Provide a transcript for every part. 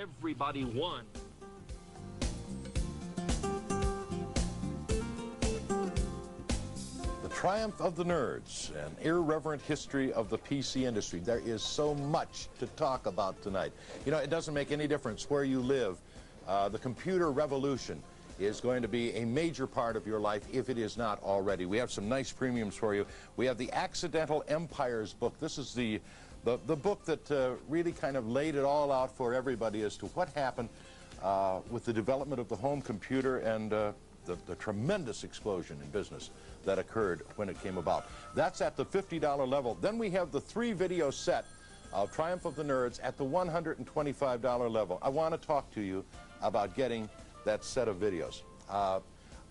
everybody won. The Triumph of the Nerds, an irreverent history of the PC industry. There is so much to talk about tonight. You know, it doesn't make any difference where you live. Uh, the computer revolution is going to be a major part of your life if it is not already. We have some nice premiums for you. We have the Accidental Empires book. This is the, the, the book that uh, really kind of laid it all out for everybody as to what happened uh, with the development of the home computer and uh, the, the tremendous explosion in business that occurred when it came about. That's at the $50 level. Then we have the three video set of Triumph of the Nerds at the $125 level. I want to talk to you about getting that set of videos. Uh,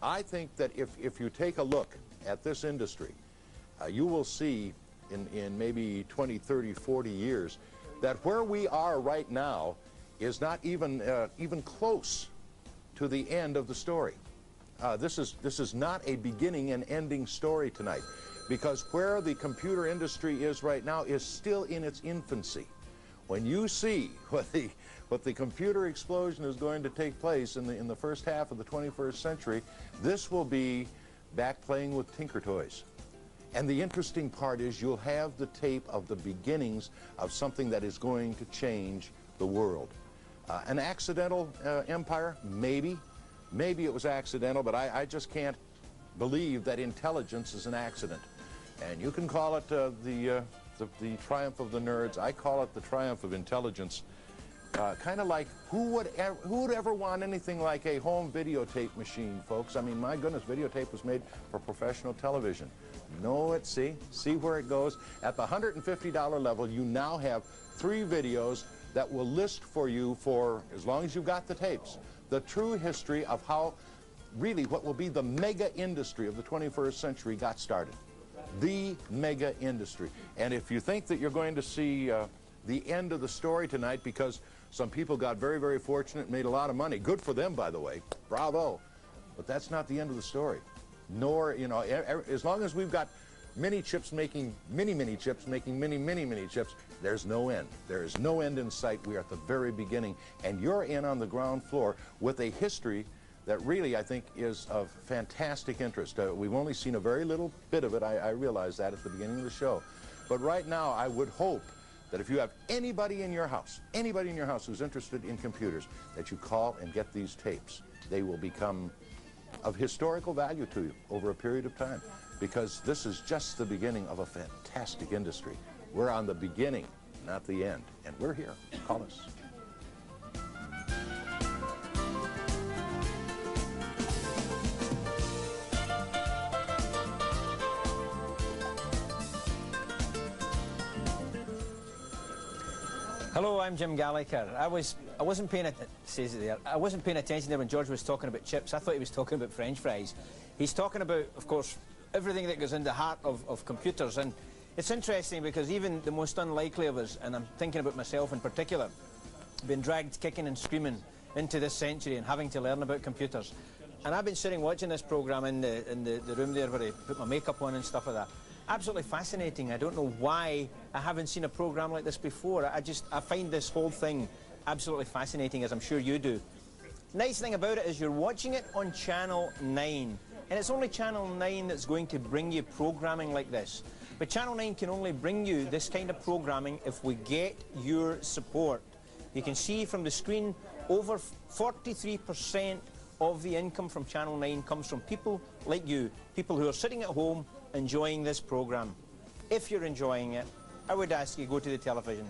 I think that if, if you take a look at this industry, uh, you will see in, in maybe 20, 30, 40 years that where we are right now is not even, uh, even close to the end of the story. Uh, this, is, this is not a beginning and ending story tonight because where the computer industry is right now is still in its infancy. When you see what the, what the computer explosion is going to take place in the, in the first half of the 21st century, this will be back playing with Tinker Toys. And the interesting part is you'll have the tape of the beginnings of something that is going to change the world. Uh, an accidental uh, empire? Maybe. Maybe it was accidental, but I, I, just can't believe that intelligence is an accident. And you can call it uh, the, uh, the, the, triumph of the nerds. I call it the triumph of intelligence. Uh, kind of like who would, who would ever want anything like a home videotape machine, folks? I mean, my goodness, videotape was made for professional television. Know it, see? See where it goes? At the $150 level, you now have three videos that will list for you for, as long as you've got the tapes, the true history of how really what will be the mega industry of the 21st century got started. The mega industry. And if you think that you're going to see uh, the end of the story tonight because some people got very, very fortunate made a lot of money, good for them, by the way, bravo. But that's not the end of the story. Nor, you know, as long as we've got many chips making many, many chips, making many, many, many chips. There's no end. There is no end in sight. We are at the very beginning. And you're in on the ground floor with a history that really, I think, is of fantastic interest. Uh, we've only seen a very little bit of it. I, I realize that at the beginning of the show. But right now, I would hope that if you have anybody in your house, anybody in your house who's interested in computers, that you call and get these tapes. They will become of historical value to you over a period of time because this is just the beginning of a fantastic industry. We're on the beginning, not the end, and we're here. Call us. Hello, I'm Jim Gallacher. I was I wasn't paying it there. I wasn't paying attention there when George was talking about chips. I thought he was talking about French fries. He's talking about, of course, everything that goes in the heart of, of computers. And it's interesting because even the most unlikely of us, and I'm thinking about myself in particular, been dragged kicking and screaming into this century and having to learn about computers. And I've been sitting watching this programme in the, in the, the room there where I put my makeup on and stuff like that. Absolutely fascinating. I don't know why I haven't seen a programme like this before. I just, I find this whole thing absolutely fascinating, as I'm sure you do. Nice thing about it is you're watching it on Channel 9. And it's only Channel 9 that's going to bring you programming like this. But Channel 9 can only bring you this kind of programming if we get your support. You can see from the screen over 43% of the income from Channel 9 comes from people like you, people who are sitting at home enjoying this program. If you're enjoying it, I would ask you go to the television.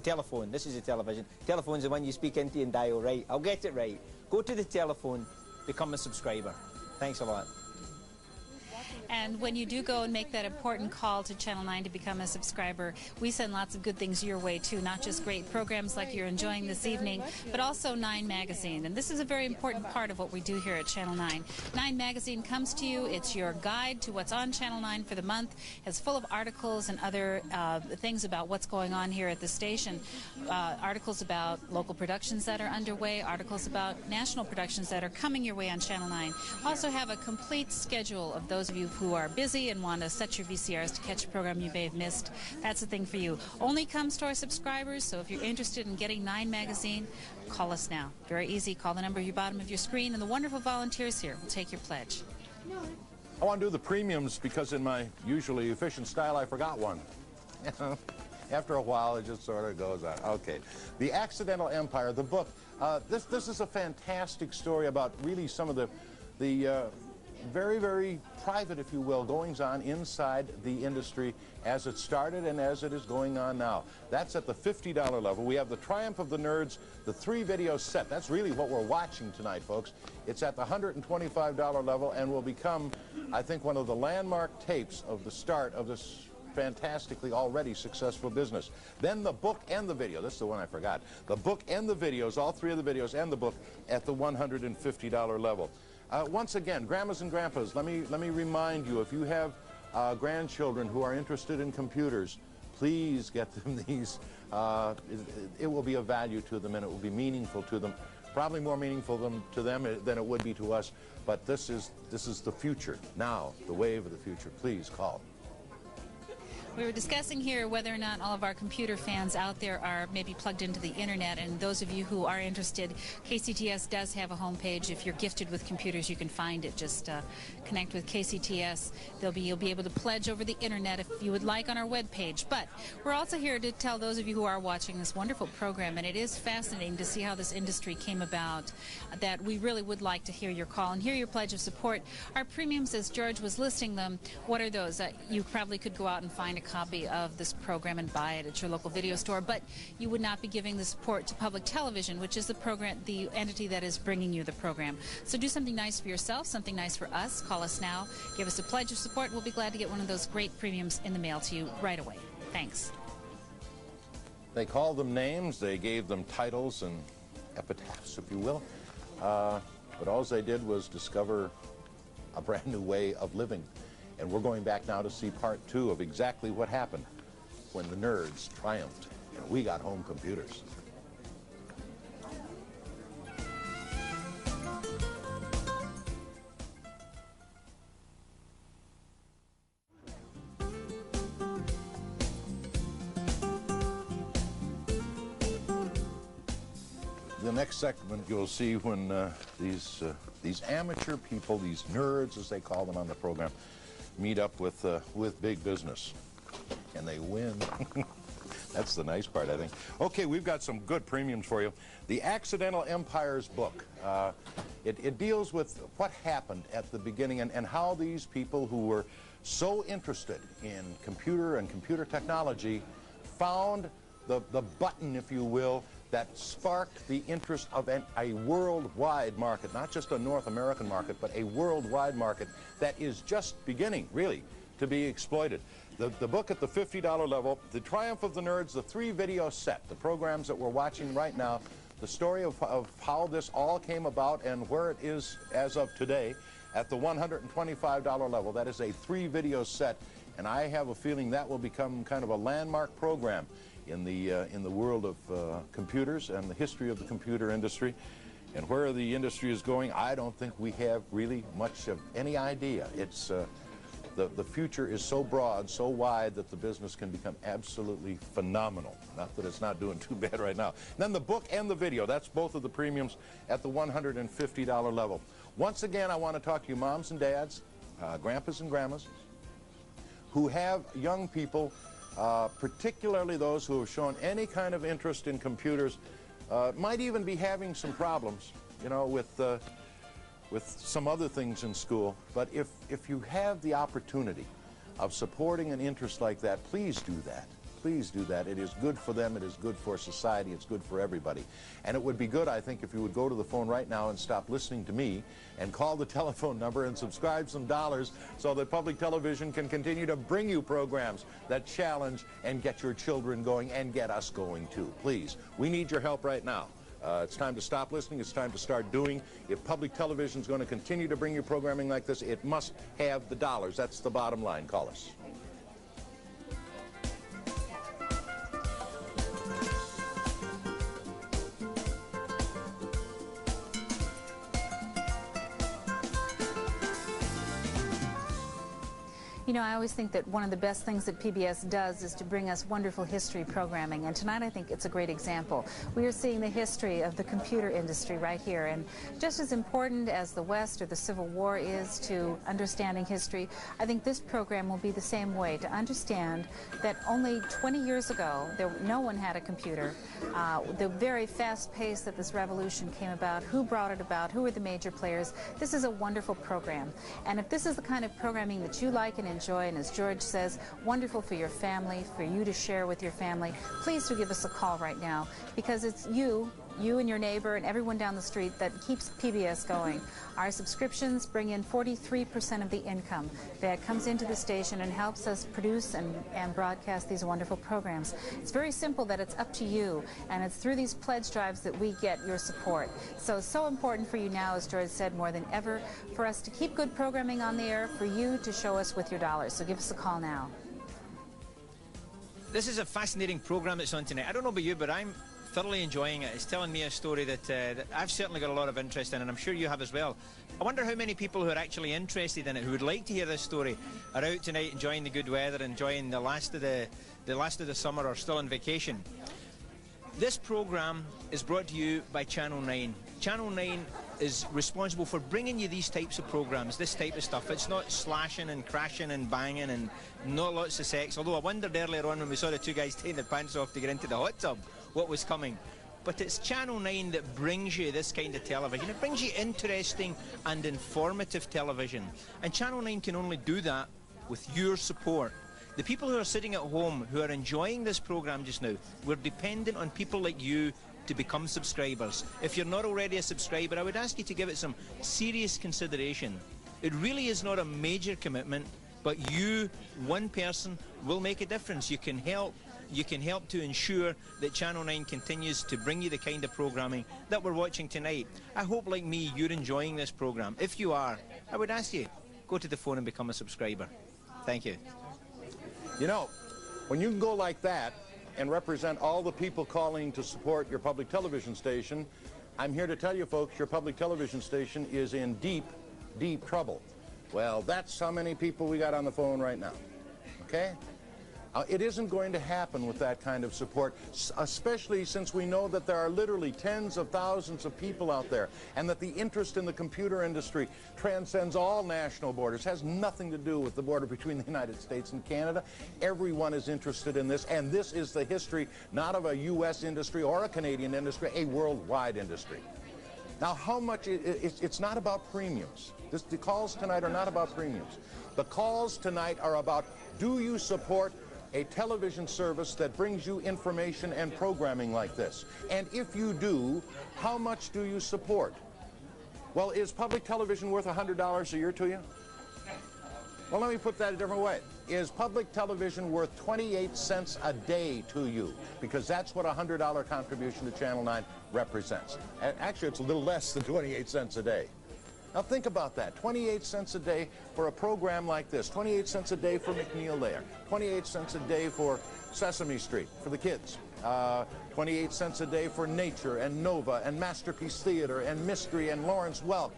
Telephone, this is the television. Telephone's the one you speak into and dial, right? I'll get it right. Go to the telephone, become a subscriber. Thanks a lot. And when you do go and make that important call to Channel 9 to become a subscriber, we send lots of good things your way too, not just great programs like you're enjoying this evening, but also 9 Magazine. And this is a very important part of what we do here at Channel 9. 9 Magazine comes to you, it's your guide to what's on Channel 9 for the month. It's full of articles and other uh, things about what's going on here at the station. Uh, articles about local productions that are underway, articles about national productions that are coming your way on Channel 9. Also have a complete schedule of those of you who who are busy and want to set your VCRs to catch a program you may have missed, that's the thing for you. Only comes to our subscribers, so if you're interested in getting Nine Magazine, call us now. Very easy. Call the number at the bottom of your screen, and the wonderful volunteers here will take your pledge. I want to do the premiums because in my usually efficient style, I forgot one. After a while, it just sort of goes on. Okay. The Accidental Empire, the book. Uh, this, this is a fantastic story about really some of the, the uh, very, very private, if you will, goings on inside the industry as it started and as it is going on now. That's at the $50 level. We have the Triumph of the Nerds, the three video set. That's really what we're watching tonight, folks. It's at the $125 level and will become, I think, one of the landmark tapes of the start of this fantastically already successful business. Then the book and the video. This is the one I forgot. The book and the videos, all three of the videos and the book at the $150 level. Uh, once again, grandmas and grandpas, let me, let me remind you, if you have uh, grandchildren who are interested in computers, please get them these. Uh, it, it, will be of value to them and it will be meaningful to them. Probably more meaningful them, to them than it would be to us, but this is, this is the future. Now, the wave of the future. Please call. We were discussing here whether or not all of our computer fans out there are maybe plugged into the internet, and those of you who are interested, KCTS does have a homepage. If you're gifted with computers, you can find it. Just uh, connect with KCTS. They'll be you'll be able to pledge over the internet if you would like on our webpage. But we're also here to tell those of you who are watching this wonderful program, and it is fascinating to see how this industry came about. That we really would like to hear your call and hear your pledge of support. Our premiums, as George was listing them, what are those? Uh, you probably could go out and find a copy of this program and buy it at your local video store, but you would not be giving the support to public television, which is the program, the entity that is bringing you the program. So do something nice for yourself, something nice for us. Call us now. Give us a pledge of support. We'll be glad to get one of those great premiums in the mail to you right away. Thanks. They called them names. They gave them titles and epitaphs, if you will. Uh, but all they did was discover a brand new way of living. And we're going back now to see part two of exactly what happened when the nerds triumphed and we got home computers. The next segment you'll see when uh, these uh, these amateur people, these nerds as they call them on the program, meet up with, uh, with big business. And they win. That's the nice part, I think. Okay, we've got some good premiums for you. The Accidental Empires book. Uh, it, it, deals with what happened at the beginning and, and how these people who were so interested in computer and computer technology found the, the button, if you will, that sparked the interest of an, a worldwide market, not just a North American market, but a worldwide market that is just beginning, really, to be exploited. The, the book at the $50 level, The Triumph of the Nerds, the three video set, the programs that we're watching right now, the story of, of how this all came about and where it is as of today at the $125 level. That is a three video set, and I have a feeling that will become kind of a landmark program in the, uh, in the world of uh, computers and the history of the computer industry. And where the industry is going, I don't think we have really much of any idea. It's, uh, the, the future is so broad, so wide, that the business can become absolutely phenomenal. Not that it's not doing too bad right now. And then the book and the video, that's both of the premiums at the $150 level. Once again, I want to talk to you moms and dads, uh, grandpas and grandmas, who have young people uh, particularly those who have shown any kind of interest in computers, uh, might even be having some problems, you know, with, uh, with some other things in school. But if, if you have the opportunity of supporting an interest like that, please do that please do that. It is good for them. It is good for society. It's good for everybody. And it would be good, I think, if you would go to the phone right now and stop listening to me and call the telephone number and subscribe some dollars so that public television can continue to bring you programs that challenge and get your children going and get us going too. Please, we need your help right now. Uh, it's time to stop listening. It's time to start doing. If public television is going to continue to bring you programming like this, it must have the dollars. That's the bottom line. Call us. You know, I always think that one of the best things that PBS does is to bring us wonderful history programming, and tonight I think it's a great example. We are seeing the history of the computer industry right here, and just as important as the West or the Civil War is to understanding history, I think this program will be the same way to understand that only 20 years ago, there, no one had a computer. Uh, the very fast pace that this revolution came about, who brought it about, who were the major players. This is a wonderful program, and if this is the kind of programming that you like and enjoy, and as George says, wonderful for your family, for you to share with your family, please do give us a call right now because it's you you and your neighbor and everyone down the street that keeps PBS going. Our subscriptions bring in 43% of the income that comes into the station and helps us produce and, and broadcast these wonderful programs. It's very simple that it's up to you, and it's through these pledge drives that we get your support. So so important for you now, as George said, more than ever, for us to keep good programming on the air, for you to show us with your dollars. So give us a call now. This is a fascinating program that's on tonight. I don't know about you, but I'm thoroughly enjoying it. It's telling me a story that, uh, that, I've certainly got a lot of interest in, and I'm sure you have as well. I wonder how many people who are actually interested in it, who would like to hear this story, are out tonight enjoying the good weather, enjoying the last of the, the last of the summer, or still on vacation. This program is brought to you by Channel 9. Channel 9 is responsible for bringing you these types of programs, this type of stuff. It's not slashing and crashing and banging and not lots of sex. Although I wondered earlier on when we saw the two guys taking their pants off to get into the hot tub what was coming. But it's Channel 9 that brings you this kind of television. It brings you interesting and informative television. And Channel 9 can only do that with your support. The people who are sitting at home who are enjoying this program just now, we're dependent on people like you to become subscribers. If you're not already a subscriber, I would ask you to give it some serious consideration. It really is not a major commitment, but you, one person, will make a difference. You can help you can help to ensure that Channel 9 continues to bring you the kind of programming that we're watching tonight. I hope, like me, you're enjoying this program. If you are, I would ask you, go to the phone and become a subscriber. Thank you. You know, when you can go like that and represent all the people calling to support your public television station, I'm here to tell you folks, your public television station is in deep, deep trouble. Well, that's how many people we got on the phone right now. Okay? Uh, it isn't going to happen with that kind of support, especially since we know that there are literally tens of thousands of people out there and that the interest in the computer industry transcends all national borders, has nothing to do with the border between the United States and Canada. Everyone is interested in this, and this is the history not of a U.S. industry or a Canadian industry, a worldwide industry. Now, how much, it, it, it's not about premiums. This, the calls tonight are not about premiums. The calls tonight are about do you support a television service that brings you information and programming like this? And if you do, how much do you support? Well, is public television worth $100 a year to you? Well, let me put that a different way. Is public television worth 28 cents a day to you? Because that's what a $100 contribution to Channel 9 represents. Actually, it's a little less than 28 cents a day. Now think about that. 28 cents a day for a program like this. 28 cents a day for MacNeil Lehrer. 28 cents a day for Sesame Street for the kids. Uh, 28 cents a day for Nature and Nova and Masterpiece Theater and Mystery and Lawrence Welk.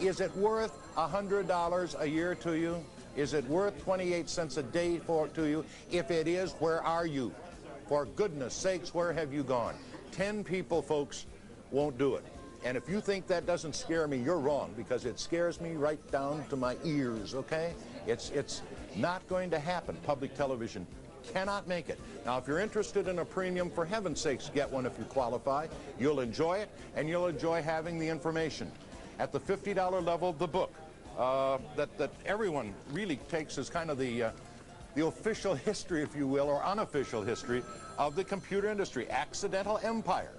Is it worth $100 a year to you? Is it worth 28 cents a day for to you? If it is, where are you? For goodness sakes, where have you gone? Ten people, folks, won't do it. And if you think that doesn't scare me, you're wrong because it scares me right down to my ears, okay? It's, it's not going to happen. Public television cannot make it. Now, if you're interested in a premium, for heaven's sakes, get one if you qualify. You'll enjoy it, and you'll enjoy having the information. At the $50 level, the book uh, that, that everyone really takes as kind of the, uh, the official history, if you will, or unofficial history of the computer industry, Accidental Empire.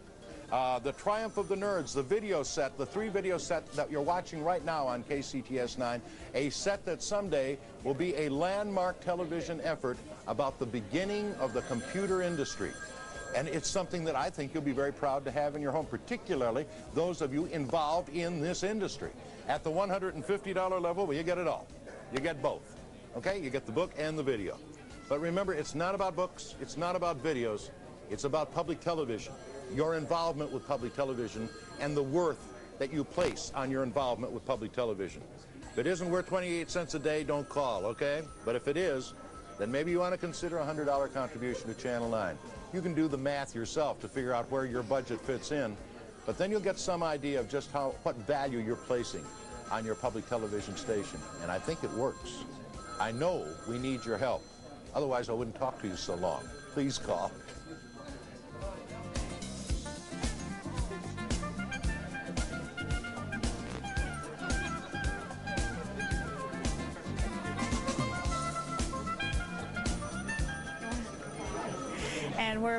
Uh, the Triumph of the Nerds, the video set, the three video set that you're watching right now on KCTS 9, a set that someday will be a landmark television effort about the beginning of the computer industry. And it's something that I think you'll be very proud to have in your home, particularly those of you involved in this industry. At the $150 level, well, you get it all. You get both. Okay? You get the book and the video. But remember, it's not about books. It's not about videos. It's about public television your involvement with public television and the worth that you place on your involvement with public television. If it isn't worth 28 cents a day, don't call, okay? But if it is, then maybe you want to consider a $100 contribution to Channel 9. You can do the math yourself to figure out where your budget fits in, but then you'll get some idea of just how what value you're placing on your public television station. And I think it works. I know we need your help. Otherwise, I wouldn't talk to you so long. Please call.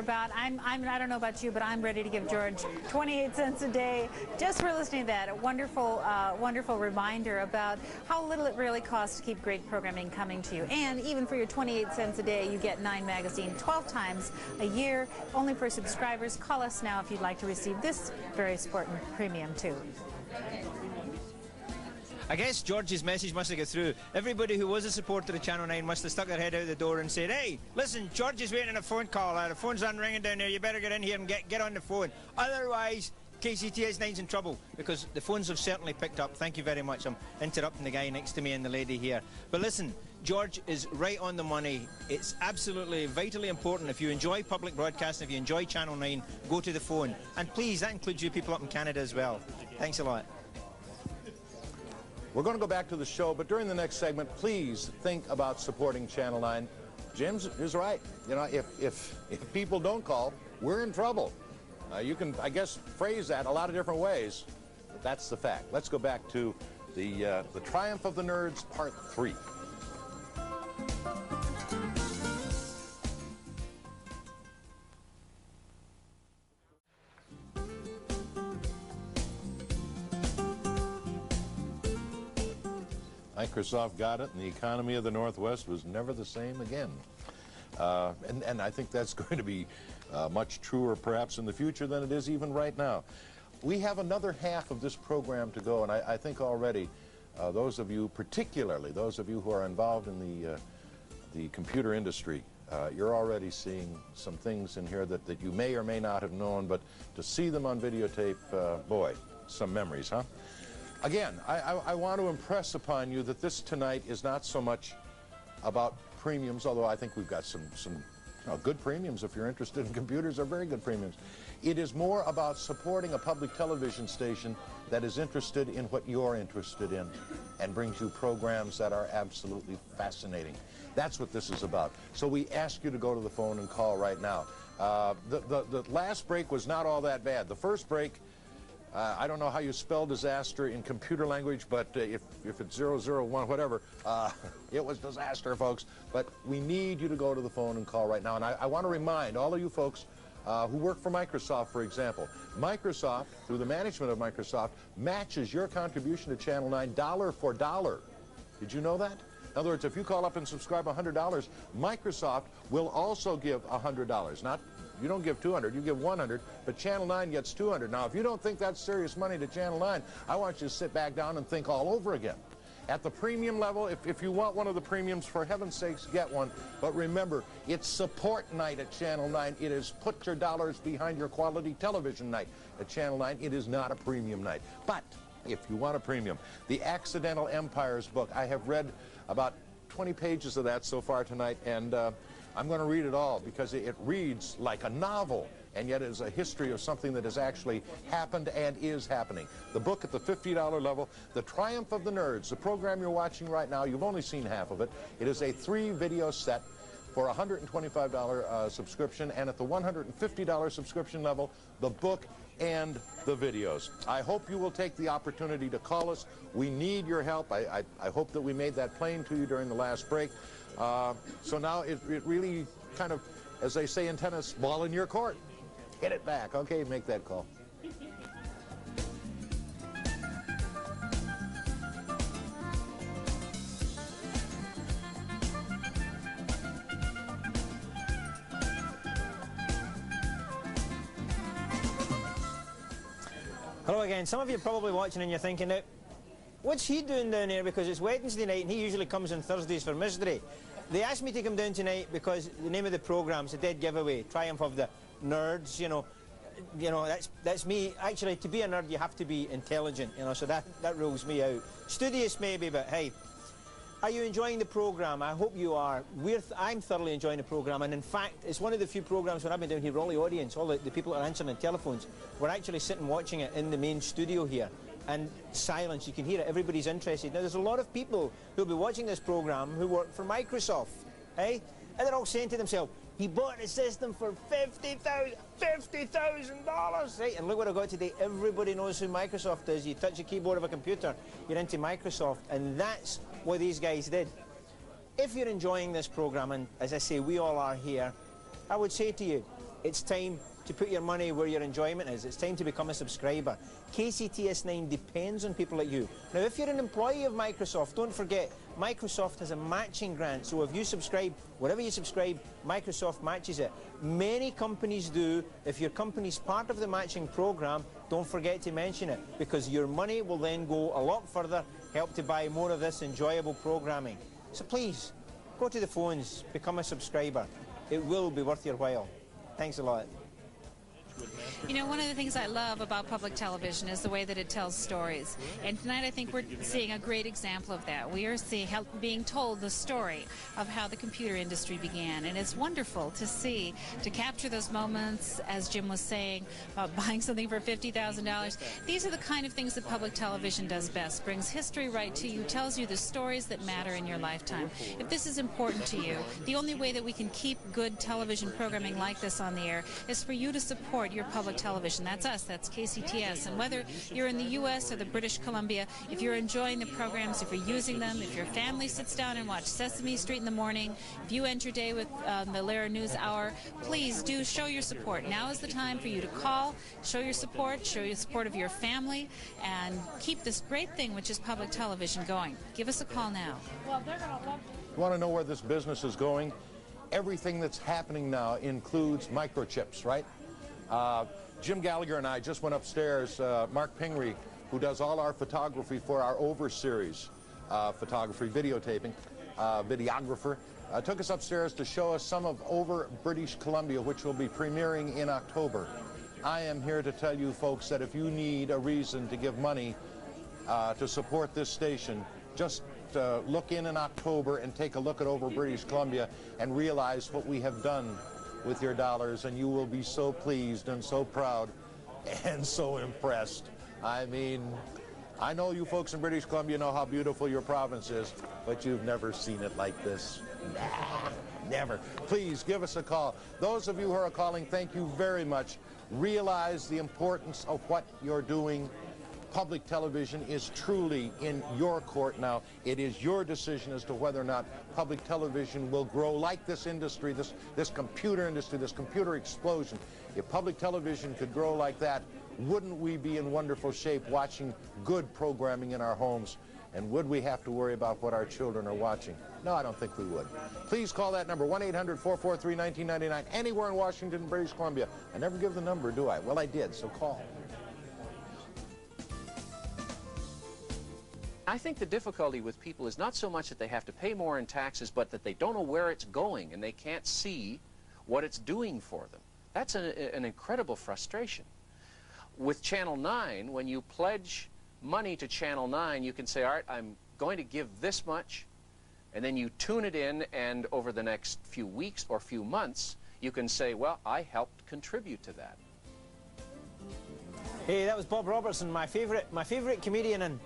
About, I'm, I'm, I don't know about you, but I'm ready to give George 28 cents a day just for listening to that. A wonderful, uh, wonderful reminder about how little it really costs to keep great programming coming to you. And even for your 28 cents a day, you get Nine Magazine 12 times a year, only for subscribers. Call us now if you'd like to receive this very important premium too. I guess George's message must have got through. Everybody who was a supporter of Channel 9 must have stuck their head out the door and said, hey, listen, George is waiting on a phone call. The phone's on ringing down there. You better get in here and get, get on the phone. Otherwise, KCTS 9's in trouble because the phones have certainly picked up. Thank you very much. I'm interrupting the guy next to me and the lady here. But listen, George is right on the money. It's absolutely vitally important. If you enjoy public broadcasting, if you enjoy Channel 9, go to the phone. And please, that includes you people up in Canada as well. Thanks a lot. We're going to go back to the show, but during the next segment, please think about supporting Channel 9. Jim's is right. You know, if, if, if people don't call, we're in trouble. Uh, you can, I guess, phrase that a lot of different ways, but that's the fact. Let's go back to the, uh, the Triumph of the Nerds, Part 3. Microsoft got it, and the economy of the Northwest was never the same again. Uh, and, and I think that's going to be uh, much truer perhaps in the future than it is even right now. We have another half of this program to go, and I, I think already uh, those of you, particularly those of you who are involved in the, uh, the computer industry, uh, you're already seeing some things in here that, that you may or may not have known, but to see them on videotape, uh, boy, some memories, huh? Again, I, I, I, want to impress upon you that this tonight is not so much about premiums, although I think we've got some, some you know, good premiums if you're interested in computers, are very good premiums. It is more about supporting a public television station that is interested in what you're interested in and brings you programs that are absolutely fascinating. That's what this is about. So we ask you to go to the phone and call right now. Uh, the, the, the last break was not all that bad. The first break uh, I don't know how you spell disaster in computer language, but uh, if, if it's 001, whatever, uh, it was disaster, folks. But we need you to go to the phone and call right now. And I, I want to remind all of you folks uh, who work for Microsoft, for example, Microsoft, through the management of Microsoft, matches your contribution to Channel 9 dollar for dollar. Did you know that? In other words, if you call up and subscribe $100, Microsoft will also give $100. Not you don't give 200, you give 100, but Channel 9 gets 200. Now, if you don't think that's serious money to Channel 9, I want you to sit back down and think all over again. At the premium level, if, if you want one of the premiums, for heaven's sakes, get one. But remember, it's support night at Channel 9. It is put your dollars behind your quality television night at Channel 9. It is not a premium night. But if you want a premium, the Accidental Empires book, I have read about 20 pages of that so far tonight, and uh, I'm going to read it all because it reads like a novel and yet it is a history of something that has actually happened and is happening. The book at the $50 level, The Triumph of the Nerds, the program you're watching right now, you've only seen half of it. It is a three-video set for a $125 uh, subscription, and at the $150 subscription level, the book and the videos. I hope you will take the opportunity to call us. We need your help. I, I, I hope that we made that plain to you during the last break. Uh, so now it, it really kind of, as they say in tennis, ball in your court. Hit it back. Okay, make that call. Hello again. Some of you are probably watching and you're thinking, now, what's he doing down here? Because it's Wednesday night and he usually comes on Thursdays for Misery. They asked me to come down tonight because the name of the program's a dead giveaway, Triumph of the Nerds, you know. you know, that's that's me. Actually, to be a nerd, you have to be intelligent, you know. So that that rules me out. Studious maybe, but hey. Are you enjoying the programme? I hope you are. We're th I'm thoroughly enjoying the programme, and in fact, it's one of the few programmes when I've been down here, all the audience, all the, the people that are answering the telephones, we're actually sitting watching it in the main studio here. And silence, you can hear it, everybody's interested. Now, there's a lot of people who'll be watching this programme who work for Microsoft, eh? And they're all saying to themselves, he bought a system for $50,000, $50,000, right? And look what I got today. Everybody knows who Microsoft is. You touch a keyboard of a computer, you're into Microsoft. And that's what these guys did. If you're enjoying this program, and as I say, we all are here, I would say to you, it's time to put your money where your enjoyment is. It's time to become a subscriber. KCTS9 depends on people like you. Now, if you're an employee of Microsoft, don't forget, Microsoft has a matching grant. So if you subscribe, whatever you subscribe, Microsoft matches it. Many companies do. If your company's part of the matching program, don't forget to mention it because your money will then go a lot further, help to buy more of this enjoyable programming. So please, go to the phones, become a subscriber. It will be worth your while. Thanks a lot. You know, one of the things I love about public television is the way that it tells stories. And tonight I think we're seeing a great example of that. We are seeing being told the story of how the computer industry began. And it's wonderful to see, to capture those moments, as Jim was saying, about buying something for $50,000. These are the kind of things that public television does best. Brings history right to you, tells you the stories that matter in your lifetime. If this is important to you, the only way that we can keep good television programming like this on the air is for you to support your public television. That's us, that's KCTS. And whether you're in the U.S. or the British Columbia, if you're enjoying the programs, if you're using them, if your family sits down and watch Sesame Street in the morning, if you end your day with um, the Lehrer News Hour, please do show your support. Now is the time for you to call, show your support, show your support of your family, and keep this great thing, which is public television, going. Give us a call now. You want to know where this business is going? Everything that's happening now includes microchips, right? Uh, Jim Gallacher and I just went upstairs. Uh, Mark Pingree, who does all our photography for our Over series, uh, photography, videotaping, uh, videographer, uh, took us upstairs to show us some of Over British Columbia, which will be premiering in October. I am here to tell you folks that if you need a reason to give money uh, to support this station, just look in in October and take a look at Over British Columbia and realize what we have done with your dollars, and you will be so pleased and so proud and so impressed. I mean, I know you folks in British Columbia know how beautiful your province is, but you've never seen it like this. Nah, never. Please give us a call. Those of you who are calling, thank you very much. Realize the importance of what you're doing public television is truly in your court now. It is your decision as to whether or not public television will grow like this industry, this, this computer industry, this computer explosion. If public television could grow like that, wouldn't we be in wonderful shape watching good programming in our homes? And would we have to worry about what our children are watching? No, I don't think we would. Please call that number, 1-800-443-1999, anywhere in Washington, British Columbia. I never give the number, do I? Well, I did, so call. I think the difficulty with people is not so much that they have to pay more in taxes, but that they don't know where it's going and they can't see what it's doing for them. That's an incredible frustration. With Channel 9, when you pledge money to Channel 9, you can say, all right, I'm going to give this much, and then you tune it in, and over the next few weeks or few months, you can say, well, I helped contribute to that. Hey, that was Bob Robertson, my favourite, my favourite comedian and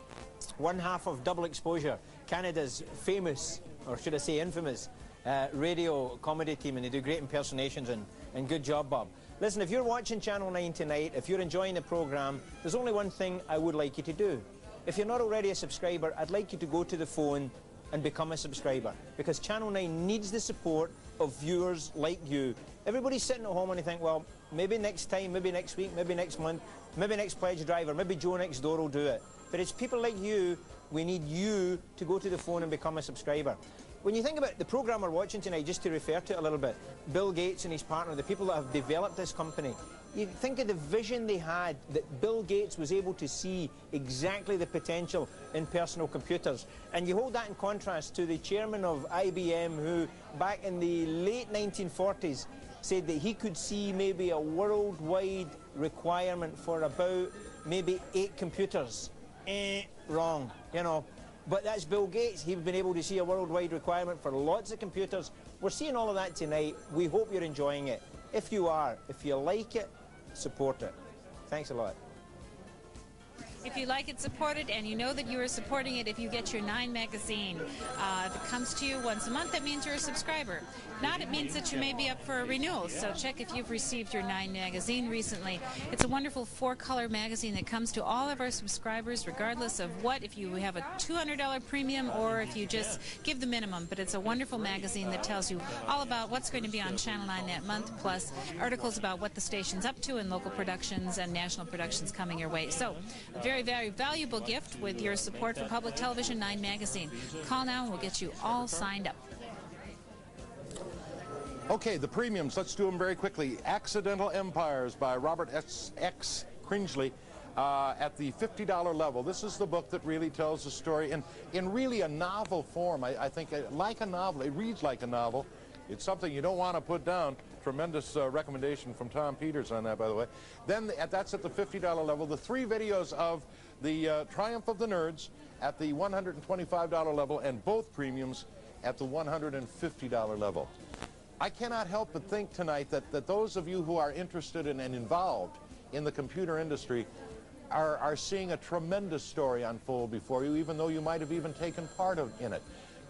one half of Double Exposure, Canada's famous, or should I say infamous, uh, radio comedy team, and they do great impersonations, and, and good job, Bob. Listen, if you're watching Channel 9 tonight, if you're enjoying the programme, there's only one thing I would like you to do. If you're not already a subscriber, I'd like you to go to the phone and become a subscriber because Channel 9 needs the support of viewers like you. Everybody's sitting at home and they think, well, maybe next time, maybe next week, maybe next month, maybe next pledge driver, maybe Joe next door will do it. But it's people like you, we need you to go to the phone and become a subscriber. When you think about the programme we're watching tonight, just to refer to it a little bit, Bill Gates and his partner, the people that have developed this company, you think of the vision they had that Bill Gates was able to see exactly the potential in personal computers. And you hold that in contrast to the chairman of IBM who, back in the late 1940s, said that he could see maybe a worldwide requirement for about maybe eight computers. Eh, wrong, you know. But that's Bill Gates. He's been able to see a worldwide requirement for lots of computers. We're seeing all of that tonight. We hope you're enjoying it. If you are, if you like it, support it. Thanks a lot. If you like it, support it, and you know that you are supporting it if you get your Nine magazine. Uh, if it comes to you once a month, that means you're a subscriber. Not, it means that you may be up for a renewal. So check if you've received your Nine magazine recently. It's a wonderful four-color magazine that comes to all of our subscribers, regardless of what, if you have a $200 premium or if you just give the minimum. But it's a wonderful magazine that tells you all about what's going to be on Channel 9 that month, plus articles about what the station's up to and local productions and national productions coming your way. So, a very, very valuable gift with your support for Public Television 9 Magazine. Call now and we'll get you all signed up. Okay, the premiums, let's do them very quickly. Accidental Empires by Robert S. X. Cringely. Uh, at the $50 level. This is the book that really tells the story in, in really a novel form. I, I think uh, like a novel. It reads like a novel. It's something you don't want to put down. Tremendous uh, recommendation from Tom Peters on that, by the way. Then the, that's at the $50 level. The three videos of the uh, Triumph of the Nerds at the $125 level and both premiums at the $150 level. I cannot help but think tonight that, that those of you who are interested in and involved in the computer industry are, are seeing a tremendous story unfold before you, even though you might have even taken part of, in it.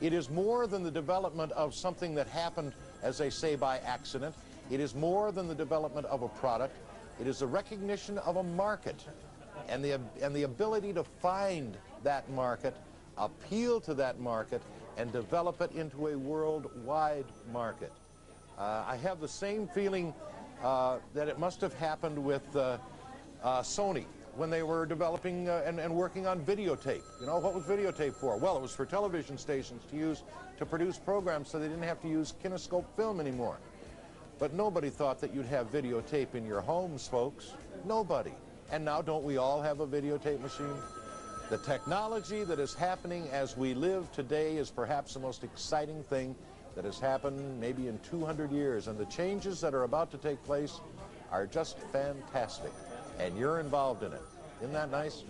It is more than the development of something that happened, as they say, by accident. It is more than the development of a product. It is the recognition of a market and the, and the ability to find that market, appeal to that market, and develop it into a worldwide market. Uh, I have the same feeling uh, that it must have happened with uh, uh Sony when they were developing uh, and, and, working on videotape. You know, what was videotape for? Well, it was for television stations to use to produce programs so they didn't have to use kinescope film anymore. But nobody thought that you'd have videotape in your homes, folks. Nobody. And now don't we all have a videotape machine? The technology that is happening as we live today is perhaps the most exciting thing that has happened maybe in 200 years. And the changes that are about to take place are just fantastic and you're involved in it. Isn't that nice?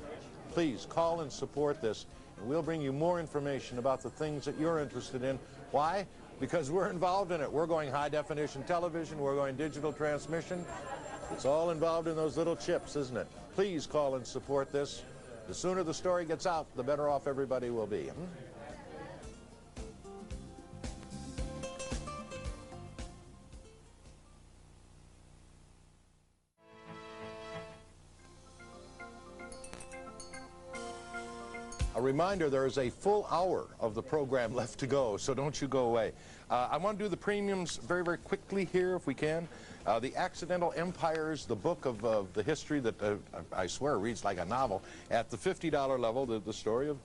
Please call and support this, and we'll bring you more information about the things that you're interested in. Why? Because we're involved in it. We're going high definition television, we're going digital transmission. It's all involved in those little chips, isn't it? Please call and support this. The sooner the story gets out, the better off everybody will be. Hmm? Reminder, there is a full hour of the program left to go, so don't you go away. Uh, I want to do the premiums very, very quickly here, if we can. Uh, the Accidental Empires, the book of the history that uh, I swear reads like a novel. At the $50 level, the, the story of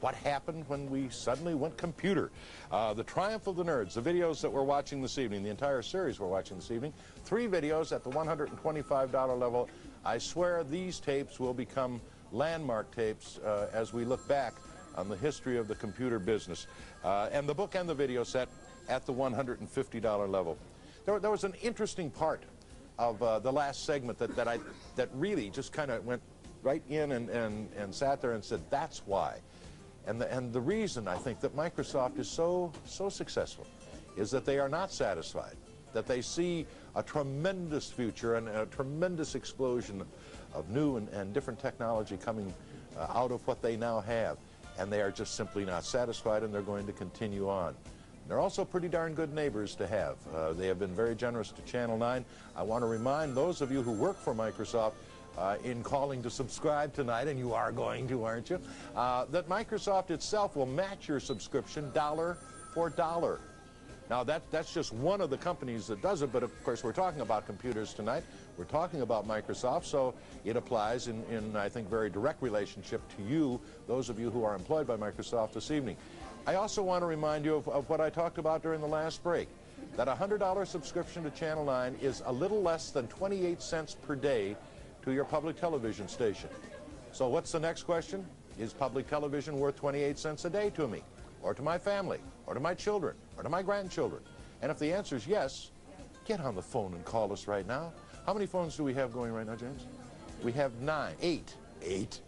what happened when we suddenly went computer. Uh, the Triumph of the Nerds, the videos that we're watching this evening, the entire series we're watching this evening. Three videos at the $125 level. I swear these tapes will become landmark tapes uh, as we look back on the history of the computer business. Uh, and the book and the video set at the $150 level. There, there was an interesting part of uh, the last segment that, that, I, that really just kind of went right in and, and, and sat there and said, that's why. And the, and the reason I think that Microsoft is so, so successful is that they are not satisfied, that they see a tremendous future and a tremendous explosion of new and, and different technology coming uh, out of what they now have. And they are just simply not satisfied and they're going to continue on. They're also pretty darn good neighbors to have. Uh, they have been very generous to Channel 9. I want to remind those of you who work for Microsoft uh, in calling to subscribe tonight, and you are going to, aren't you, uh, that Microsoft itself will match your subscription dollar for dollar. Now, that, that's just one of the companies that does it, but of course we're talking about computers tonight. We're talking about Microsoft, so it applies in, in, I think, very direct relationship to you, those of you who are employed by Microsoft this evening. I also want to remind you of, of what I talked about during the last break, that a $100 subscription to Channel 9 is a little less than 28 cents per day to your public television station. So what's the next question? Is public television worth 28 cents a day to me, or to my family, or to my children, or to my grandchildren? And if the answer is yes, get on the phone and call us right now. How many phones do we have going right now, James? We have nine, eight, eight.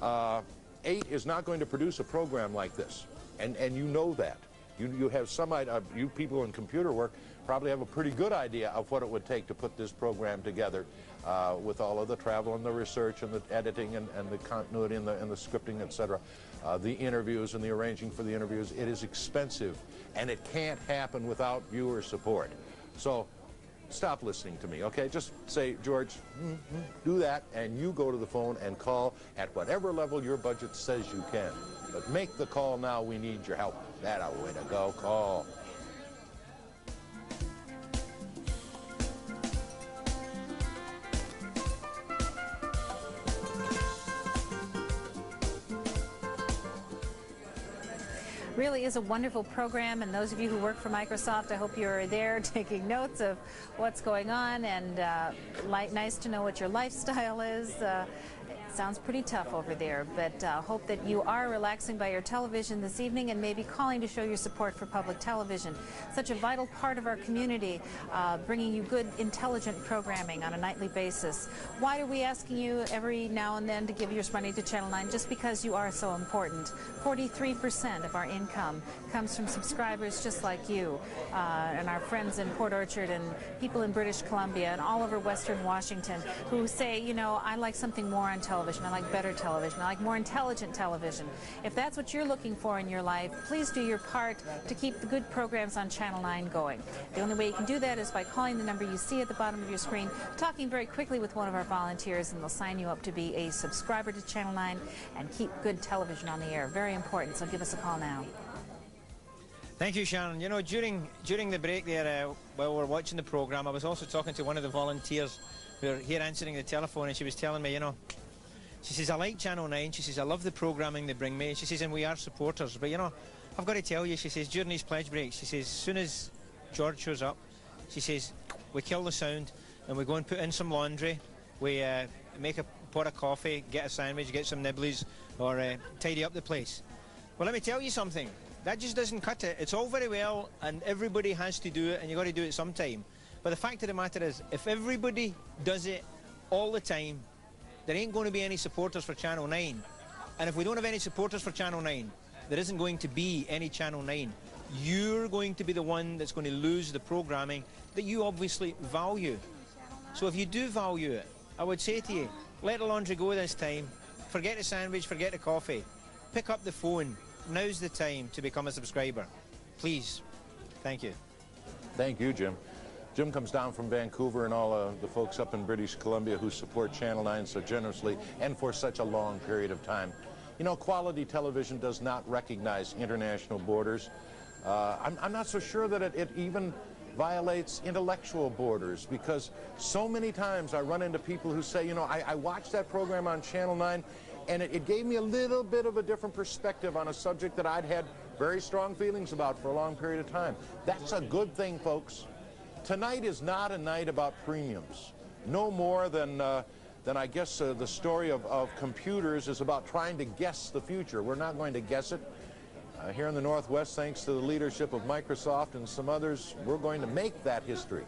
Uh, eight is not going to produce a program like this, and, and you know that. You, you have some idea, you people in computer work probably have a pretty good idea of what it would take to put this program together uh, with all of the travel and the research and the editing and, and the continuity and the, and the scripting, etc. Uh, the interviews and the arranging for the interviews. It is expensive, and it can't happen without viewer support. So stop listening to me, okay? Just say, George, mm -hmm, do that, and you go to the phone and call at whatever level your budget says you can. But make the call now. We need your help. That a way to go. Call. Really is a wonderful program, and those of you who work for Microsoft, I hope you're there taking notes of what's going on, and uh, nice to know what your lifestyle is. Uh, Sounds pretty tough over there, but uh, hope that you are relaxing by your television this evening and maybe calling to show your support for public television. Such a vital part of our community, uh, bringing you good, intelligent programming on a nightly basis. Why are we asking you every now and then to give your money to Channel 9? Just because you are so important. 43% of our income comes from subscribers just like you uh, and our friends in Port Orchard and people in British Columbia and all over Western Washington who say, you know, I like something more on television television. I like better television. I like more intelligent television. If that's what you're looking for in your life, please do your part to keep the good programs on Channel 9 going. The only way you can do that is by calling the number you see at the bottom of your screen, talking very quickly with one of our volunteers, and they'll sign you up to be a subscriber to Channel 9 and keep good television on the air. Very important, so give us a call now. Thank you, Shannon. You know, during during the break there, uh, while we are watching the program, I was also talking to one of the volunteers who are here answering the telephone, and she was telling me, you know, she says, I like Channel 9. She says, I love the programming they bring me. She says, and we are supporters. But, you know, I've got to tell you, she says, during these pledge breaks, she says, as soon as George shows up, she says, we kill the sound and we go and put in some laundry. We uh, make a pot of coffee, get a sandwich, get some nibblies, or uh, tidy up the place. Well, let me tell you something. That just doesn't cut it. It's all very well, and everybody has to do it, and you've got to do it sometime. But the fact of the matter is, if everybody does it all the time, there ain't going to be any supporters for Channel 9. And if we don't have any supporters for Channel 9, there isn't going to be any Channel 9. You're going to be the one that's going to lose the programming that you obviously value. So if you do value it, I would say to you, let the laundry go this time. Forget the sandwich, forget the coffee. Pick up the phone. Now's the time to become a subscriber. Please. Thank you. Thank you, Jim. Jim comes down from Vancouver and all uh, the folks up in British Columbia who support Channel 9 so generously and for such a long period of time. You know, quality television does not recognize international borders. Uh, I'm, I'm, not so sure that it, it even violates intellectual borders because so many times I run into people who say, you know, I, I watched that program on Channel 9 and it, it, gave me a little bit of a different perspective on a subject that I'd had very strong feelings about for a long period of time. That's a good thing, folks. Tonight is not a night about premiums. No more than, uh, than I guess uh, the story of, of computers is about trying to guess the future. We're not going to guess it. Uh, here in the Northwest, thanks to the leadership of Microsoft and some others, we're going to make that history.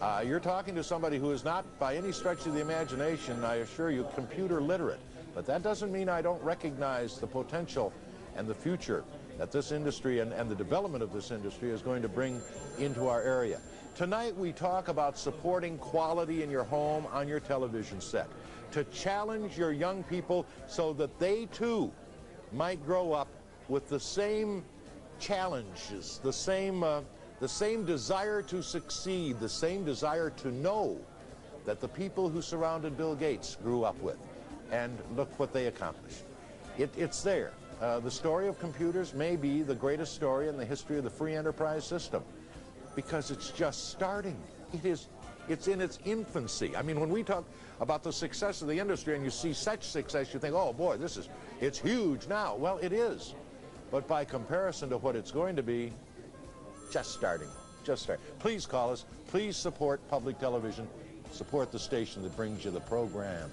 Uh, you're talking to somebody who is not, by any stretch of the imagination, I assure you, computer literate. But that doesn't mean I don't recognize the potential and the future that this industry and, and the development of this industry is going to bring into our area. Tonight we talk about supporting quality in your home on your television set, to challenge your young people so that they too might grow up with the same challenges, the same, uh, the same desire to succeed, the same desire to know that the people who surrounded Bill Gates grew up with. And look what they accomplished. It, it's there. Uh, the story of computers may be the greatest story in the history of the free enterprise system because it's just starting. It is, it's in its infancy. I mean, when we talk about the success of the industry and you see such success, you think, oh boy, this is, it's huge now. Well, it is. But by comparison to what it's going to be, just starting, just starting. Please call us. Please support public television. Support the station that brings you the program.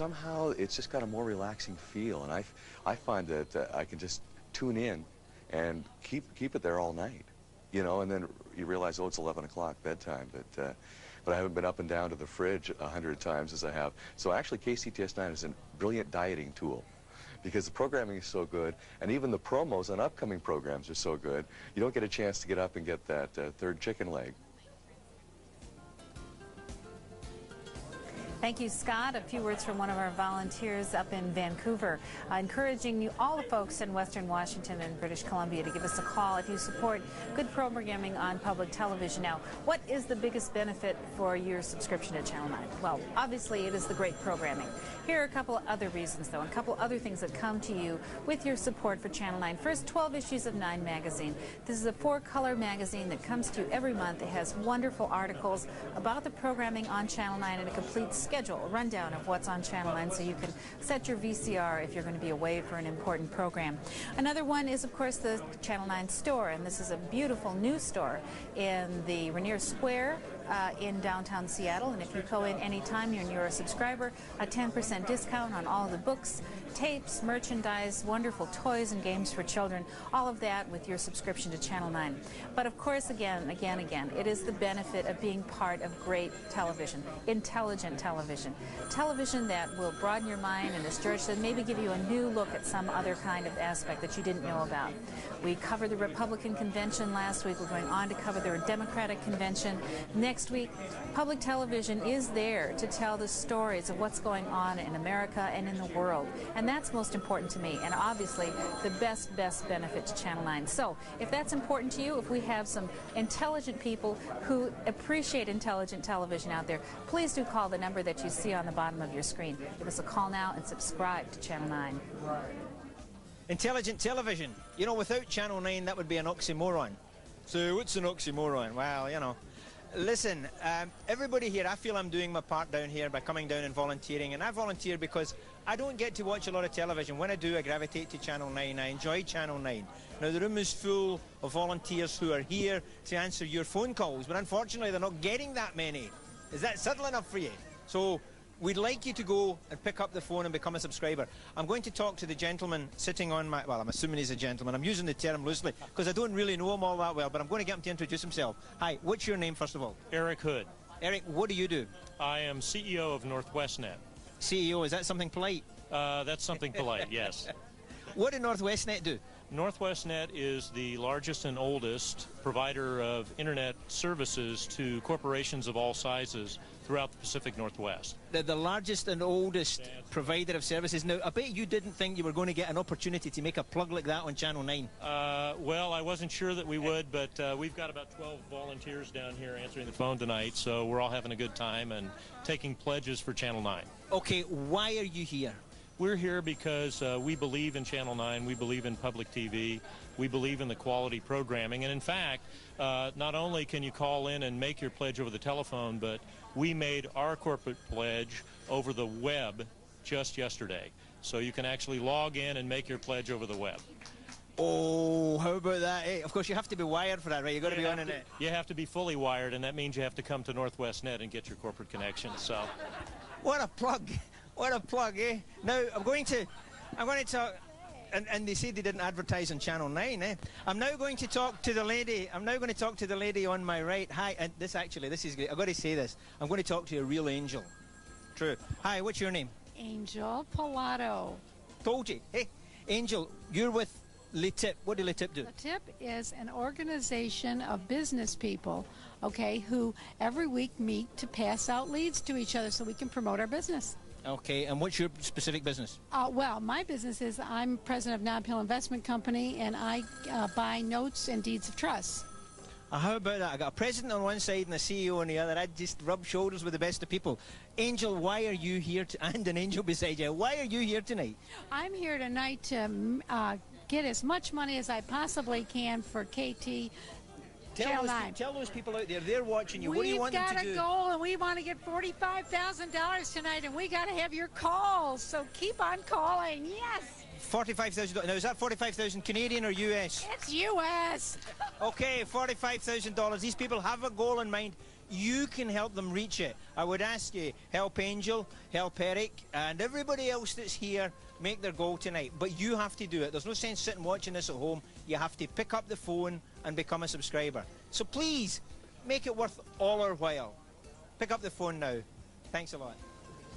Somehow it's just got a more relaxing feel, and I, I find that uh, I can just tune in and keep keep it there all night, you know, and then you realize, oh, it's 11 o'clock bedtime, but uh, but I haven't been up and down to the fridge a hundred times as I have. So actually, KCTS9 is a brilliant dieting tool because the programming is so good, and even the promos on upcoming programs are so good, you don't get a chance to get up and get that uh, third chicken leg. Thank you, Scott. A few words from one of our volunteers up in Vancouver, uh, encouraging you, all the folks in Western Washington and British Columbia to give us a call if you support good programming on public television. Now, what is the biggest benefit for your subscription to Channel 9? Well, obviously it is the great programming. Here are a couple other reasons, though, and a couple other things that come to you with your support for Channel 9. First, 12 issues of 9 magazine. This is a four-color magazine that comes to you every month. It has wonderful articles about the programming on Channel 9 and a complete schedule, a rundown of what's on Channel 9 so you can set your VCR if you're going to be away for an important program. Another one is, of course, the Channel 9 store, and this is a beautiful new store in the Rainier Square uh, in downtown Seattle. And if you go in anytime and you're a subscriber, a 10% discount on all the books, tapes, merchandise, wonderful toys and games for children, all of that with your subscription to Channel 9. But of course, again, again, again, it is the benefit of being part of great television, intelligent television, television that will broaden your mind and, George said, maybe give you a new look at some other kind of aspect that you didn't know about. We covered the Republican convention last week. We're going on to cover the Democratic convention next week. Public television is there to tell the stories of what's going on in America and in the world. And that's most important to me. And obviously, the best, best benefit to Channel 9. So if that's important to you, if we have some intelligent people who appreciate intelligent television out there, please do call the number that you see on the bottom of your screen. Give us a call now and subscribe to Channel 9. Intelligent television. You know, without Channel 9, that would be an oxymoron. So what's an oxymoron? Well, you know. Listen, um, everybody here, I feel I'm doing my part down here by coming down and volunteering. And I volunteer because I don't get to watch a lot of television. When I do, I gravitate to Channel 9. I enjoy Channel 9. Now, the room is full of volunteers who are here to answer your phone calls, but unfortunately, they're not getting that many. Is that subtle enough for you? So We'd like you to go and pick up the phone and become a subscriber. I'm going to talk to the gentleman sitting on my, well, I'm assuming he's a gentleman. I'm using the term loosely because I don't really know him all that well, but I'm going to get him to introduce himself. Hi, what's your name, first of all? Eric Hood. Eric, what do you do? I am CEO of NorthwestNet. CEO, is that something polite? Uh, that's something polite, yes. What did NorthwestNet do? NorthwestNet is the largest and oldest provider of internet services to corporations of all sizes throughout the Pacific Northwest. The, the largest and oldest provider of services. Now, I bet you didn't think you were going to get an opportunity to make a plug like that on Channel 9. Uh, well, I wasn't sure that we would, but uh, we've got about 12 volunteers down here answering the phone tonight, so we're all having a good time and taking pledges for Channel 9. Okay, why are you here? We're here because uh, we believe in Channel 9, we believe in public TV, we believe in the quality programming, and in fact, uh, not only can you call in and make your pledge over the telephone, but we made our corporate pledge over the web just yesterday. So you can actually log in and make your pledge over the web. Oh, how about that? Hey, of course, you have to be wired for that, right? You've got to be on it. You have to be fully wired, and that means you have to come to Northwest Net and get your corporate connection. So, what a plug! What a plug, eh? Now, I'm going to, I'm going to talk, and, and they said they didn't advertise on Channel 9, eh? I'm now going to talk to the lady, I'm now going to talk to the lady on my right. Hi, and this actually, this is great. I've got to say this. I'm going to talk to a real angel. True. Hi, what's your name? Angel Pilato. Told you. Hey, Angel, you're with LeTip. What do LeTip do? LeTip is an organization of business people, okay, who every week meet to pass out leads to each other so we can promote our business. Okay, and what's your specific business? Uh, well, my business is I'm president of Nob Hill Investment Company, and I uh, buy notes and deeds of trust. Uh, how about that? I got a president on one side and a CEO on the other. I just rub shoulders with the best of people. Angel, why are you here? To, and an angel beside you. Why are you here tonight? I'm here tonight to uh, get as much money as I possibly can for KT Tell those, tell those, people out there, they're watching you. We've what do you want them to do? We've got a goal, and we want to get $45,000 tonight, and we got to have your calls. So keep on calling. Yes. Forty-five thousand dollars. Now is that forty-five thousand Canadian or U.S.? It's U.S. okay, forty-five thousand dollars. These people have a goal in mind. You can help them reach it. I would ask you, help Angel, help Eric, and everybody else that's here make their goal tonight. But you have to do it. There's no sense sitting watching this at home. You have to pick up the phone and become a subscriber. So please, make it worth all our while. Pick up the phone now. Thanks a lot.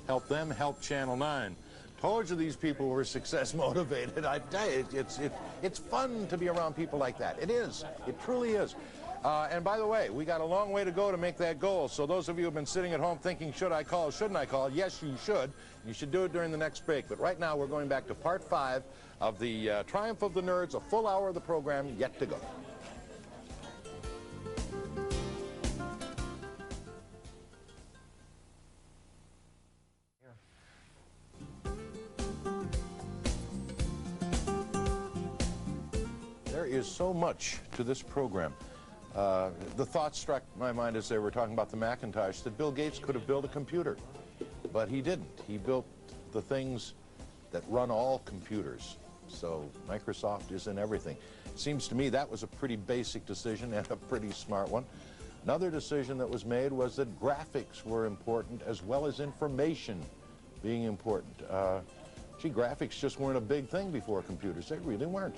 Help them, help Channel 9. Told you these people were success motivated. I tell you, it's, it, it's fun to be around people like that. It is. It truly is. Uh, and by the way, we got a long way to go to make that goal. So those of you who have been sitting at home thinking, should I call, shouldn't I call? Yes, you should. You should do it during the next break. But right now, we're going back to part five of the uh, Triumph of the Nerds, a full hour of the program yet to go. There is so much to this program. Uh, the thought struck my mind as they were talking about the Macintosh that Bill Gates could have built a computer, but he didn't. He built the things that run all computers. So Microsoft is in everything. Seems to me that was a pretty basic decision and a pretty smart one. Another decision that was made was that graphics were important as well as information being important. Uh, gee, graphics just weren't a big thing before computers. They really weren't.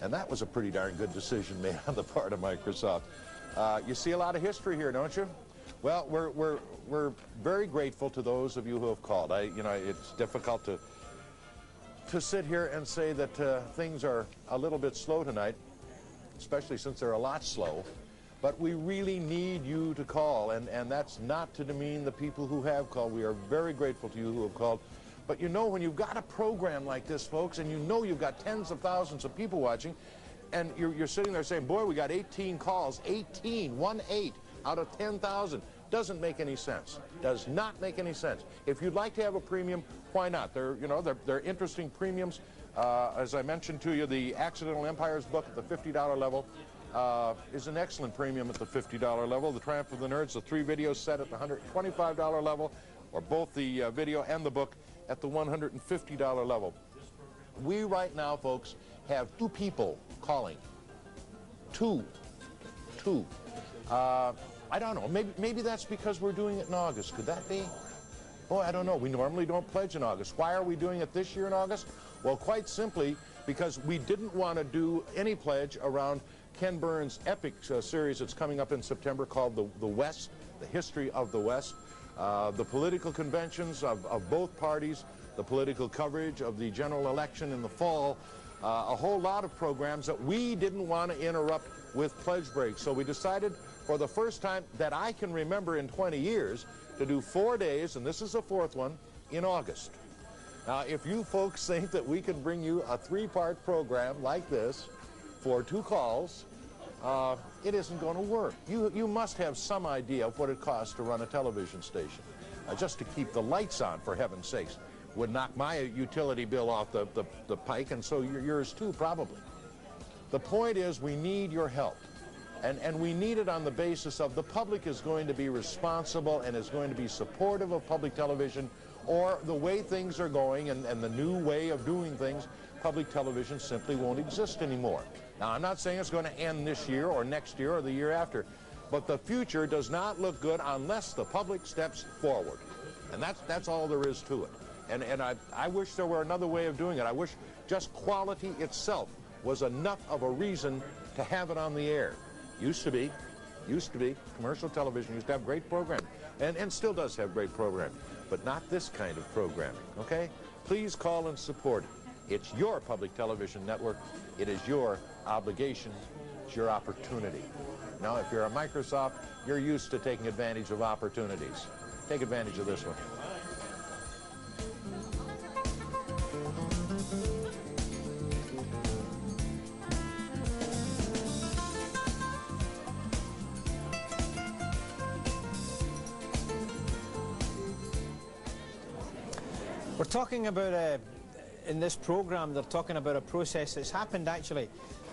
And that was a pretty darn good decision made on the part of Microsoft. Uh, you see a lot of history here, don't you? Well, we're, we're, we're very grateful to those of you who have called. I, you know, it's difficult to, to sit here and say that uh, things are a little bit slow tonight, especially since they're a lot slow. But we really need you to call, and, and that's not to demean the people who have called. We are very grateful to you who have called. But you know, when you've got a program like this, folks, and you know you've got tens of thousands of people watching, and you're, you're sitting there saying, boy, we got 18 calls, 18, 1 8 out of 10,000. Doesn't make any sense. Does not make any sense. If you'd like to have a premium, why not? They're, you know, they're, they're interesting premiums. Uh, as I mentioned to you, the Accidental Empires book at the $50 level uh, is an excellent premium at the $50 level. The Triumph of the Nerds, the three video set at the $125 level, or both the uh, video and the book at the $150 level. We right now, folks, have two people calling. Two. Two. Uh, I don't know. Maybe, maybe that's because we're doing it in August. Could that be? Boy, I don't know. We normally don't pledge in August. Why are we doing it this year in August? Well, quite simply because we didn't want to do any pledge around Ken Burns' epic uh, series that's coming up in September called The, the West, The History of the West. Uh, the political conventions of, of, both parties, the political coverage of the general election in the fall, uh, a whole lot of programs that we didn't want to interrupt with pledge breaks. So we decided for the first time that I can remember in 20 years to do four days, and this is the fourth one, in August. Now, if you folks think that we can bring you a three-part program like this for two calls, uh, it isn't going to work. You, you must have some idea of what it costs to run a television station. Uh, just to keep the lights on, for heaven's sakes, would knock my utility bill off the, the, the pike, and so yours too, probably. The point is we need your help. And, and we need it on the basis of the public is going to be responsible and is going to be supportive of public television or the way things are going and, and the new way of doing things, public television simply won't exist anymore. Now, I'm not saying it's going to end this year or next year or the year after, but the future does not look good unless the public steps forward. And that's, that's all there is to it. And, and I, I wish there were another way of doing it. I wish just quality itself was enough of a reason to have it on the air. Used to be. Used to be. Commercial television used to have great programming. And, and still does have great programming. But not this kind of programming, okay? Please call and support it. It's your public television network. It is your obligation. It's your opportunity. Now, if you're a Microsoft, you're used to taking advantage of opportunities. Take advantage of this one. Talking about, a, in this program, they're talking about a process that's happened actually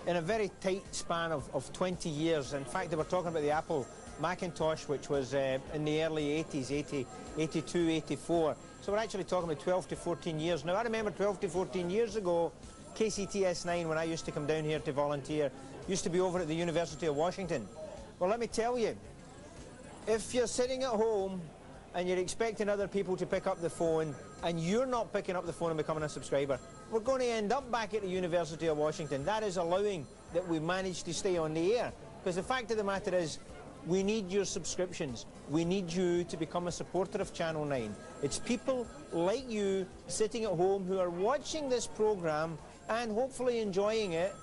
in a very tight span of, of 20 years. In fact, they were talking about the Apple Macintosh, which was uh, in the early 80s, 80, 82, 84. So we're actually talking about 12 to 14 years. Now, I remember 12 to 14 years ago, KCTS9, when I used to come down here to volunteer, used to be over at the University of Washington. Well, let me tell you, if you're sitting at home and you're expecting other people to pick up the phone and you're not picking up the phone and becoming a subscriber, we're going to end up back at the University of Washington. That is allowing that we manage to stay on the air. Because the fact of the matter is, we need your subscriptions. We need you to become a supporter of Channel 9. It's people like you sitting at home who are watching this programme and hopefully enjoying it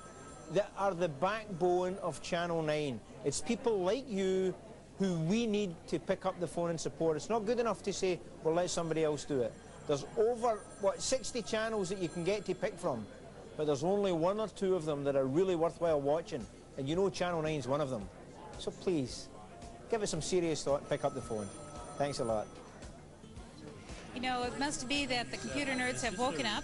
that are the backbone of Channel 9. It's people like you who we need to pick up the phone and support. It's not good enough to say, well, let somebody else do it. There's over, what, 60 channels that you can get to pick from, but there's only one or two of them that are really worthwhile watching, and you know Channel 9 is one of them. So please, give it some serious thought and pick up the phone. Thanks a lot. Know, it must be that the computer nerds have woken up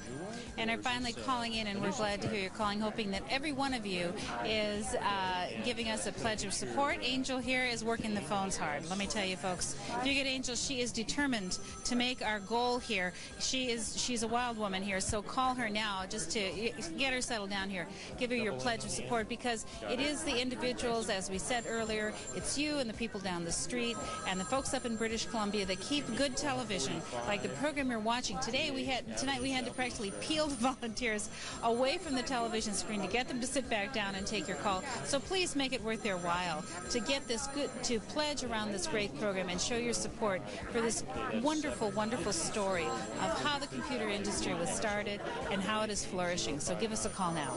and are finally calling in, and we're glad to hear you're calling, hoping that every one of you is uh, giving us a pledge of support. Angel here is working the phones hard. Let me tell you, folks. If you get Angel, she is determined to make our goal here. She is she's a wild woman here, so call her now just to get her settled down here. Give her your pledge of support because it is the individuals, as we said earlier, it's you and the people down the street and the folks up in British Columbia that keep good television like the program you're watching today we had tonight we had to practically peel the volunteers away from the television screen to get them to sit back down and take your call so please make it worth their while to get this good to pledge around this great program and show your support for this wonderful wonderful story of how the computer industry was started and how it is flourishing so give us a call now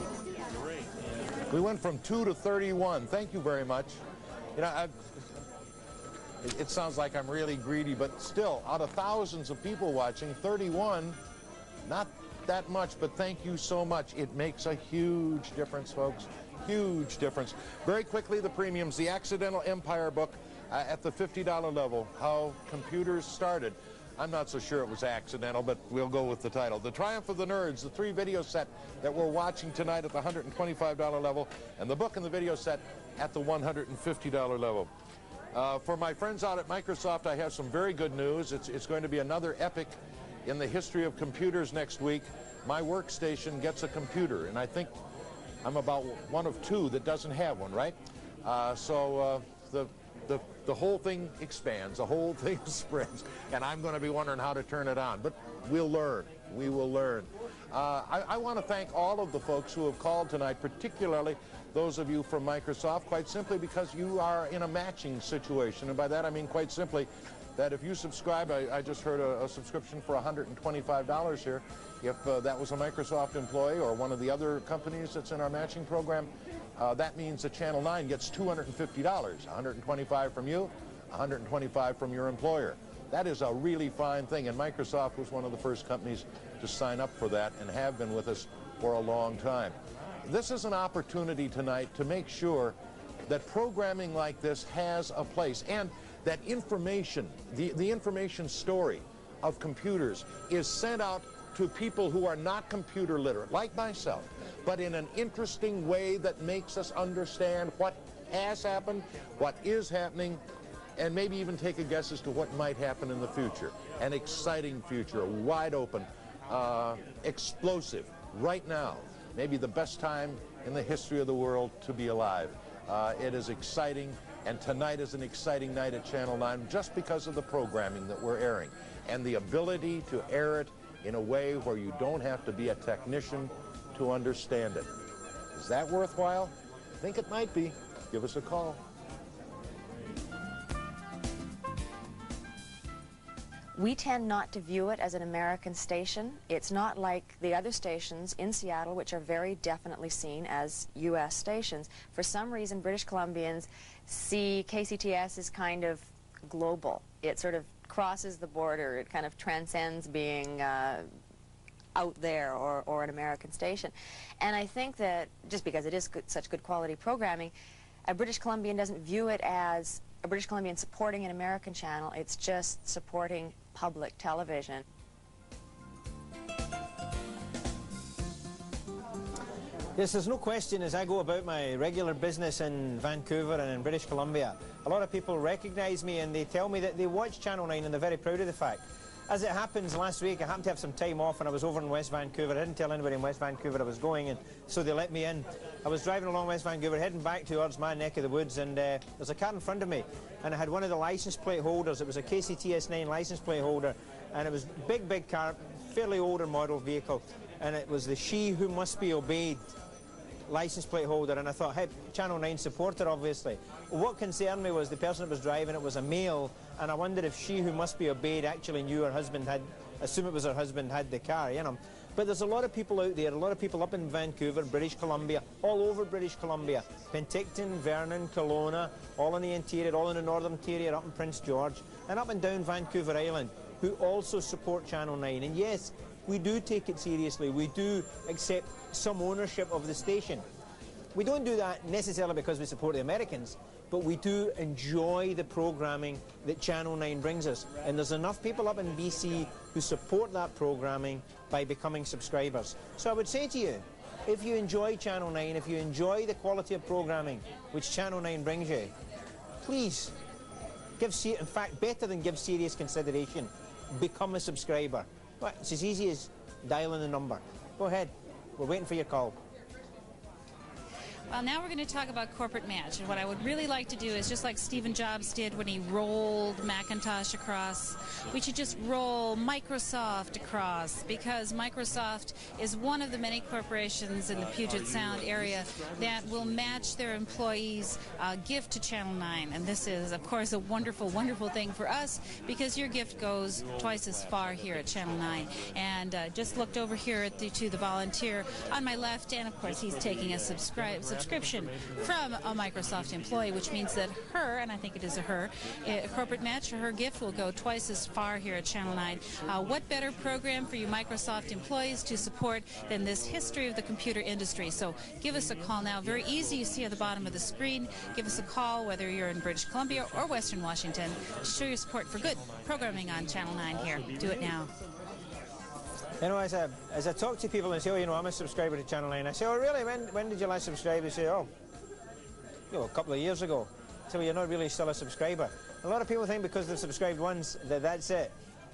We went from 2 to 31. Thank you very much. You know, I, it, sounds like I'm really greedy, but still, out of thousands of people watching, 31, not that much, but thank you so much. It makes a huge difference, folks. Huge difference. Very quickly, the premiums. The Accidental Empire book uh, at the $50 level, How Computers Started. I'm not so sure it was accidental, but we'll go with the title. The Triumph of the Nerds, the three video set that we're watching tonight at the $125 level, and the book and the video set at the $150 level. Uh, for my friends out at Microsoft, I have some very good news. It's, it's going to be another epic in the history of computers next week. My workstation gets a computer, and I think I'm about one of two that doesn't have one, right? Uh, so uh, the, the, the whole thing expands, the whole thing spreads, and I'm going to be wondering how to turn it on. But we'll learn. We will learn. Uh, I, I want to thank all of the folks who have called tonight, particularly those of you from Microsoft, quite simply because you are in a matching situation. And by that I mean quite simply that if you subscribe, I, I just heard a, a, subscription for $125 here. If uh, that was a Microsoft employee or one of the other companies that's in our matching program, uh, that means that Channel 9 gets $250, $125 from you, $125 from your employer. That is a really fine thing, and Microsoft was one of the first companies to sign up for that and have been with us for a long time. This is an opportunity tonight to make sure that programming like this has a place and that information, the, the information story of computers is sent out to people who are not computer literate, like myself, but in an interesting way that makes us understand what has happened, what is happening, and maybe even take a guess as to what might happen in the future. An exciting future, wide open, uh, explosive, right now maybe the best time in the history of the world to be alive. Uh, it is exciting, and tonight is an exciting night at Channel 9 just because of the programming that we're airing and the ability to air it in a way where you don't have to be a technician to understand it. Is that worthwhile? I think it might be. Give us a call. We tend not to view it as an American station. It's not like the other stations in Seattle, which are very definitely seen as U.S. stations. For some reason, British Columbians see KCTS as kind of global. It sort of crosses the border. It kind of transcends being uh, out there or, or an American station. And I think that just because it is good, such good quality programming, a British Columbian doesn't view it as a British Columbian supporting an American channel. It's just supporting public television. Yes, there's no question as I go about my regular business in Vancouver and in British Columbia, a lot of people recognise me and they tell me that they watch Channel 9 and they're very proud of the fact. As it happens, last week I happened to have some time off and I was over in West Vancouver. I didn't tell anybody in West Vancouver I was going, and so they let me in. I was driving along West Vancouver, heading back towards my neck of the woods, and uh, there's a car in front of me, and I had one of the license plate holders. It was a KCTS9 license plate holder, and it was big, big car, fairly older model vehicle. and it was the she who must be obeyed license plate holder, and I thought, hey, Channel 9 supporter, obviously. What concerned me was the person that was driving it was a male, and I wondered if she who must be obeyed actually knew her husband had, assume it was her husband had the car, you know. But there's a lot of people out there, a lot of people up in Vancouver, British Columbia, all over British Columbia, Penticton, Vernon, Kelowna, all in the interior, all in the northern interior, up in Prince George, and up and down Vancouver Island, who also support Channel 9. And yes, we do take it seriously. We do accept some ownership of the station. We don't do that necessarily because we support the Americans, but we do enjoy the programming that Channel 9 brings us. And there's enough people up in BC who support that programming by becoming subscribers. So I would say to you, if you enjoy Channel 9, if you enjoy the quality of programming which Channel 9 brings you, please give, in fact, better than give serious consideration, become a subscriber. It's as easy as dialing the number. Go ahead. We're waiting for your call. Well, now we're going to talk about corporate match. And what I would really like to do is just like Steven Jobs did when he rolled Macintosh across, we should just roll Microsoft across because Microsoft is one of the many corporations in the Puget Sound area that will match their employees' uh, gift to Channel 9. And this is, of course, a wonderful, wonderful thing for us because your gift goes twice as far here at Channel 9. And uh, just looked over here the, to the volunteer on my left, and of course, he's taking a subscribe subscription from a Microsoft employee, which means that her, and I think it is a her, a corporate match, or her gift will go twice as far here at Channel 9. Uh, what better program for you Microsoft employees to support than this history of the computer industry? So give us a call now. Very easy. You see at the bottom of the screen. Give us a call, whether you're in British Columbia or Western Washington, to show your support for good programming on Channel 9 here. Do it now. You know, as I, as I talk to people and say, oh, you know, I'm a subscriber to Channel 9, I say, oh, really? When, when did you last subscribe? They say, oh, you know, a couple of years ago. So you're not really still a subscriber. A lot of people think because they've subscribed once that that's it.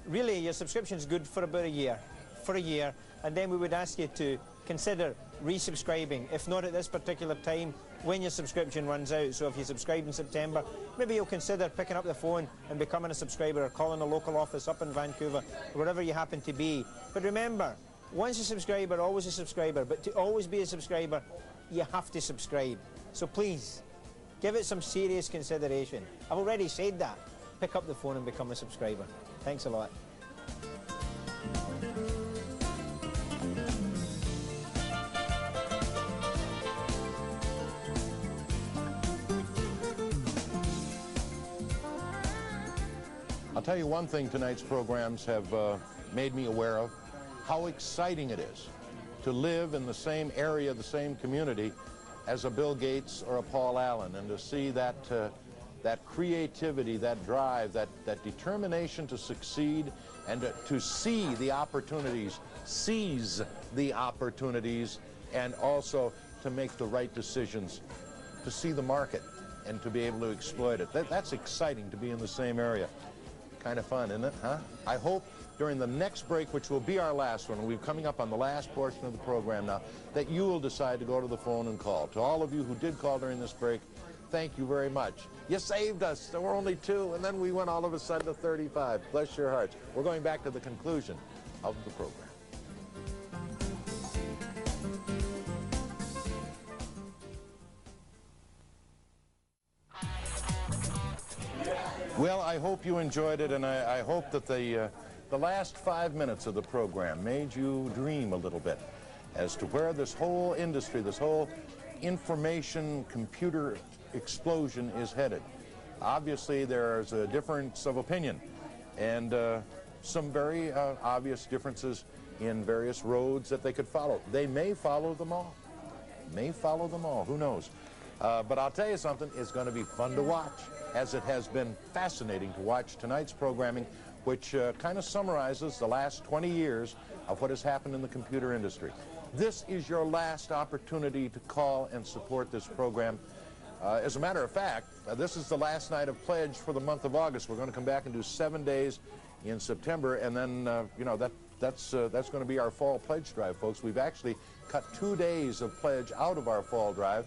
Really, your subscription's good for about a year, for a year, and then we would ask you to consider resubscribing. If not at this particular time, when your subscription runs out. So if you subscribe in September, maybe you'll consider picking up the phone and becoming a subscriber or calling a local office up in Vancouver, wherever you happen to be. But remember, once a subscriber, always a subscriber. But to always be a subscriber, you have to subscribe. So please, give it some serious consideration. I've already said that. Pick up the phone and become a subscriber. Thanks a lot. Tell you one thing tonight's programs have uh, made me aware of, how exciting it is to live in the same area, the same community as a Bill Gates or a Paul Allen, and to see that, uh, that creativity, that drive, that, that determination to succeed and to, to see the opportunities, seize the opportunities, and also to make the right decisions, to see the market and to be able to exploit it. That, that's exciting to be in the same area. Kind of fun, isn't it, huh? I hope during the next break, which will be our last one, we're coming up on the last portion of the program now, that you will decide to go to the phone and call. To all of you who did call during this break, thank you very much. You saved us. There were only two, and then we went all of a sudden to 35. Bless your hearts. We're going back to the conclusion of the program. Well, I hope you enjoyed it, and I, I hope that the, uh, the last five minutes of the program made you dream a little bit as to where this whole industry, this whole information computer explosion is headed. Obviously, there's a difference of opinion and uh, some very uh, obvious differences in various roads that they could follow. They may follow them all. May follow them all. Who knows? Uh, but I'll tell you something, it's going to be fun to watch, as it has been fascinating to watch tonight's programming, which uh, kind of summarizes the last 20 years of what has happened in the computer industry. This is your last opportunity to call and support this program. Uh, as a matter of fact, uh, this is the last night of pledge for the month of August. We're going to come back and do seven days in September, and then, uh, you know, that that's, uh, that's going to be our fall pledge drive, folks. We've actually cut two days of pledge out of our fall drive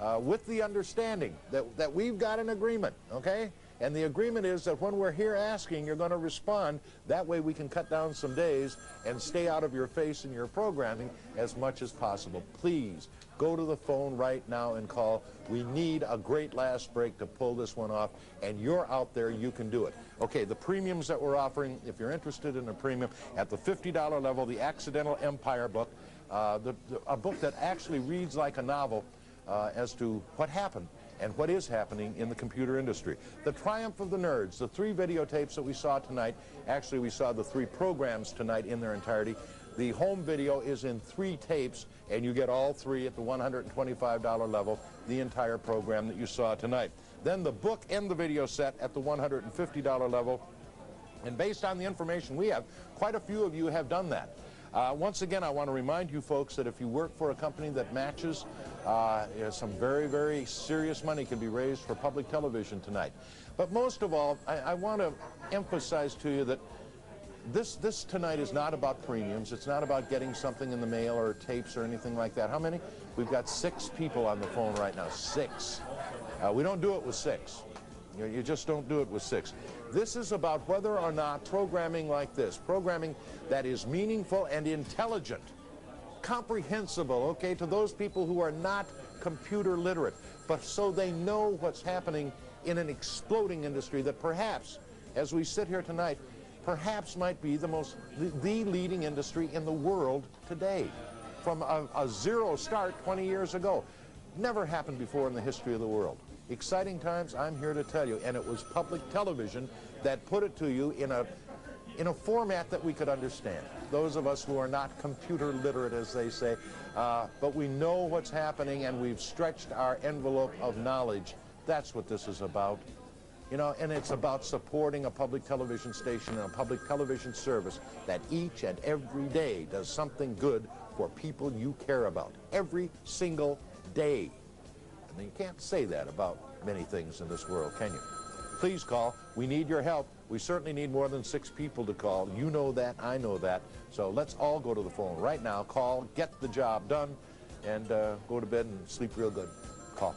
uh, with the understanding that, that we've got an agreement, okay? And the agreement is that when we're here asking, you're going to respond. That way we can cut down some days and stay out of your face in your programming as much as possible. Please go to the phone right now and call. We need a great last break to pull this one off, and you're out there, you can do it. Okay, the premiums that we're offering, if you're interested in a premium, at the $50 level, the Accidental Empire book, uh, the, the, a book that actually reads like a novel uh, as to what happened and what is happening in the computer industry. The Triumph of the Nerds, the three videotapes that we saw tonight, actually we saw the three programs tonight in their entirety. The home video is in three tapes, and you get all three at the $125 level, the entire program that you saw tonight. Then the book and the video set at the $150 level. And based on the information we have, quite a few of you have done that. Uh, once again, I want to remind you folks that if you work for a company that matches, uh, some very, very serious money can be raised for public television tonight. But most of all, I, I want to emphasize to you that this, this tonight is not about premiums. It's not about getting something in the mail or tapes or anything like that. How many? We've got six people on the phone right now. Six. Uh, we don't do it with six. You, you just don't do it with six. This is about whether or not programming like this, programming that is meaningful and intelligent, comprehensible, okay, to those people who are not computer literate, but so they know what's happening in an exploding industry that perhaps, as we sit here tonight, perhaps might be the most, the leading industry in the world today. From a, a zero start 20 years ago. Never happened before in the history of the world. Exciting times, I'm here to tell you. And it was public television that put it to you in a, in a format that we could understand. Those of us who are not computer literate, as they say, uh, but we know what's happening and we've stretched our envelope of knowledge. That's what this is about. You know, and it's about supporting a public television station and a public television service that each and every day does something good for people you care about. Every single day. And you can't say that about many things in this world, can you? Please call. We need your help. We certainly need more than six people to call. You know that. I know that. So let's all go to the phone right now. Call, get the job done, and uh, go to bed and sleep real good. Call.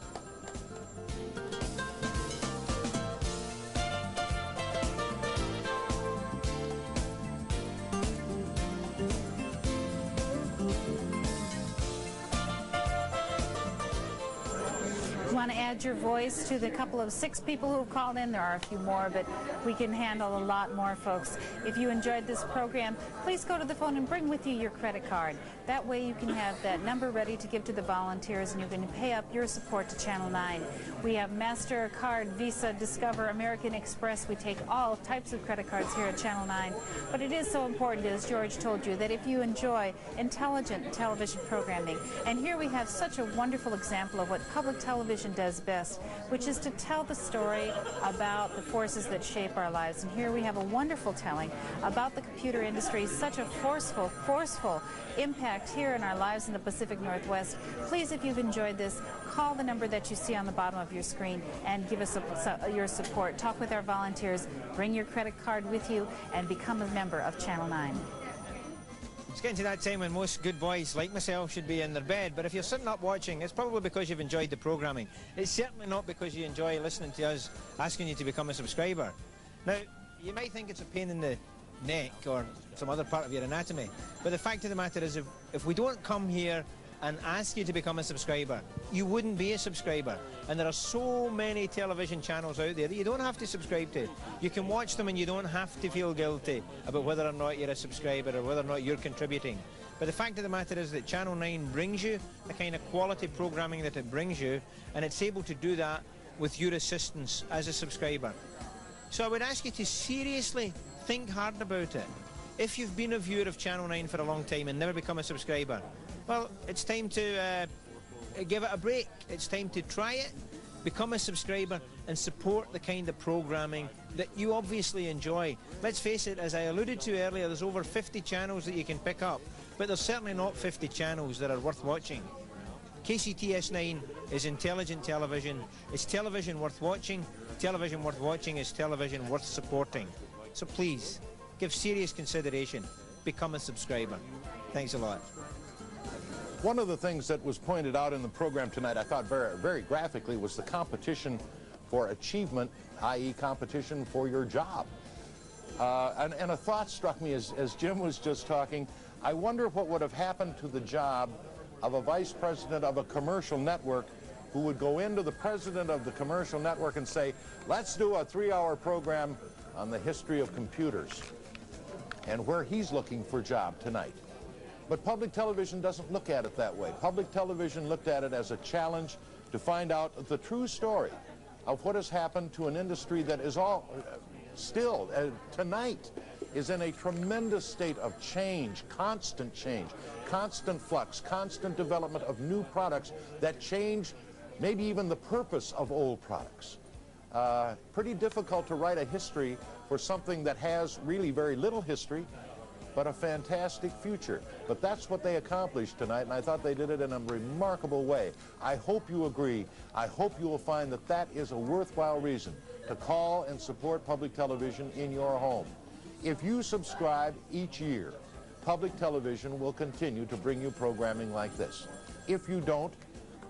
Want to add your voice to the couple of six people who've called in. There are a few more, but we can handle a lot more folks. If you enjoyed this program, please go to the phone and bring with you your credit card. That way you can have that number ready to give to the volunteers and you can pay up your support to Channel 9. We have MasterCard, Visa, Discover, American Express. We take all types of credit cards here at Channel 9. But it is so important, as George told you, that if you enjoy intelligent television programming, and here we have such a wonderful example of what public television does best, which is to tell the story about the forces that shape our lives. And here we have a wonderful telling about the computer industry, such a forceful, forceful impact here in our lives in the Pacific Northwest. Please, if you've enjoyed this, call the number that you see on the bottom of your screen and give us a, your support. Talk with our volunteers, bring your credit card with you, and become a member of Channel 9. It's getting to that time when most good boys like myself should be in their bed, but if you're sitting up watching, it's probably because you've enjoyed the programming. It's certainly not because you enjoy listening to us asking you to become a subscriber. Now, you might think it's a pain in the neck or some other part of your anatomy, but the fact of the matter is if, if we don't come here and ask you to become a subscriber, you wouldn't be a subscriber. And there are so many television channels out there that you don't have to subscribe to. You can watch them and you don't have to feel guilty about whether or not you're a subscriber or whether or not you're contributing. But the fact of the matter is that Channel 9 brings you the kind of quality programming that it brings you, and it's able to do that with your assistance as a subscriber. So I would ask you to seriously think hard about it. If you've been a viewer of Channel 9 for a long time and never become a subscriber, well, it's time to uh, give it a break. It's time to try it, become a subscriber, and support the kind of programming that you obviously enjoy. Let's face it, as I alluded to earlier, there's over 50 channels that you can pick up, but there's certainly not 50 channels that are worth watching. KCTS9 is intelligent television. It's television worth watching. Television worth watching is television worth supporting. So please, give serious consideration. Become a subscriber. Thanks a lot. One of the things that was pointed out in the program tonight, I thought very, very graphically, was the competition for achievement, i.e. competition for your job. Uh, and, and, a thought struck me as, as Jim was just talking. I wonder what would have happened to the job of a vice president of a commercial network who would go into the president of the commercial network and say, let's do a three-hour program on the history of computers and where he's looking for a job tonight. But public television doesn't look at it that way. Public television looked at it as a challenge to find out the true story of what has happened to an industry that is all still uh, tonight is in a tremendous state of change, constant change, constant flux, constant development of new products that change maybe even the purpose of old products. Uh, pretty difficult to write a history for something that has really very little history, but a fantastic future. But that's what they accomplished tonight, and I thought they did it in a remarkable way. I hope you agree. I hope you will find that that is a worthwhile reason to call and support public television in your home. If you subscribe each year, public television will continue to bring you programming like this. If you don't,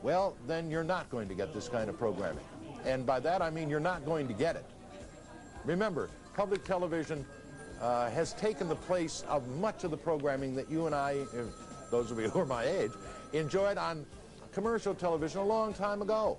well, then you're not going to get this kind of programming. And by that I mean you're not going to get it. Remember, public television uh, has taken the place of much of the programming that you and I, those of you who are my age, enjoyed on commercial television a long time ago.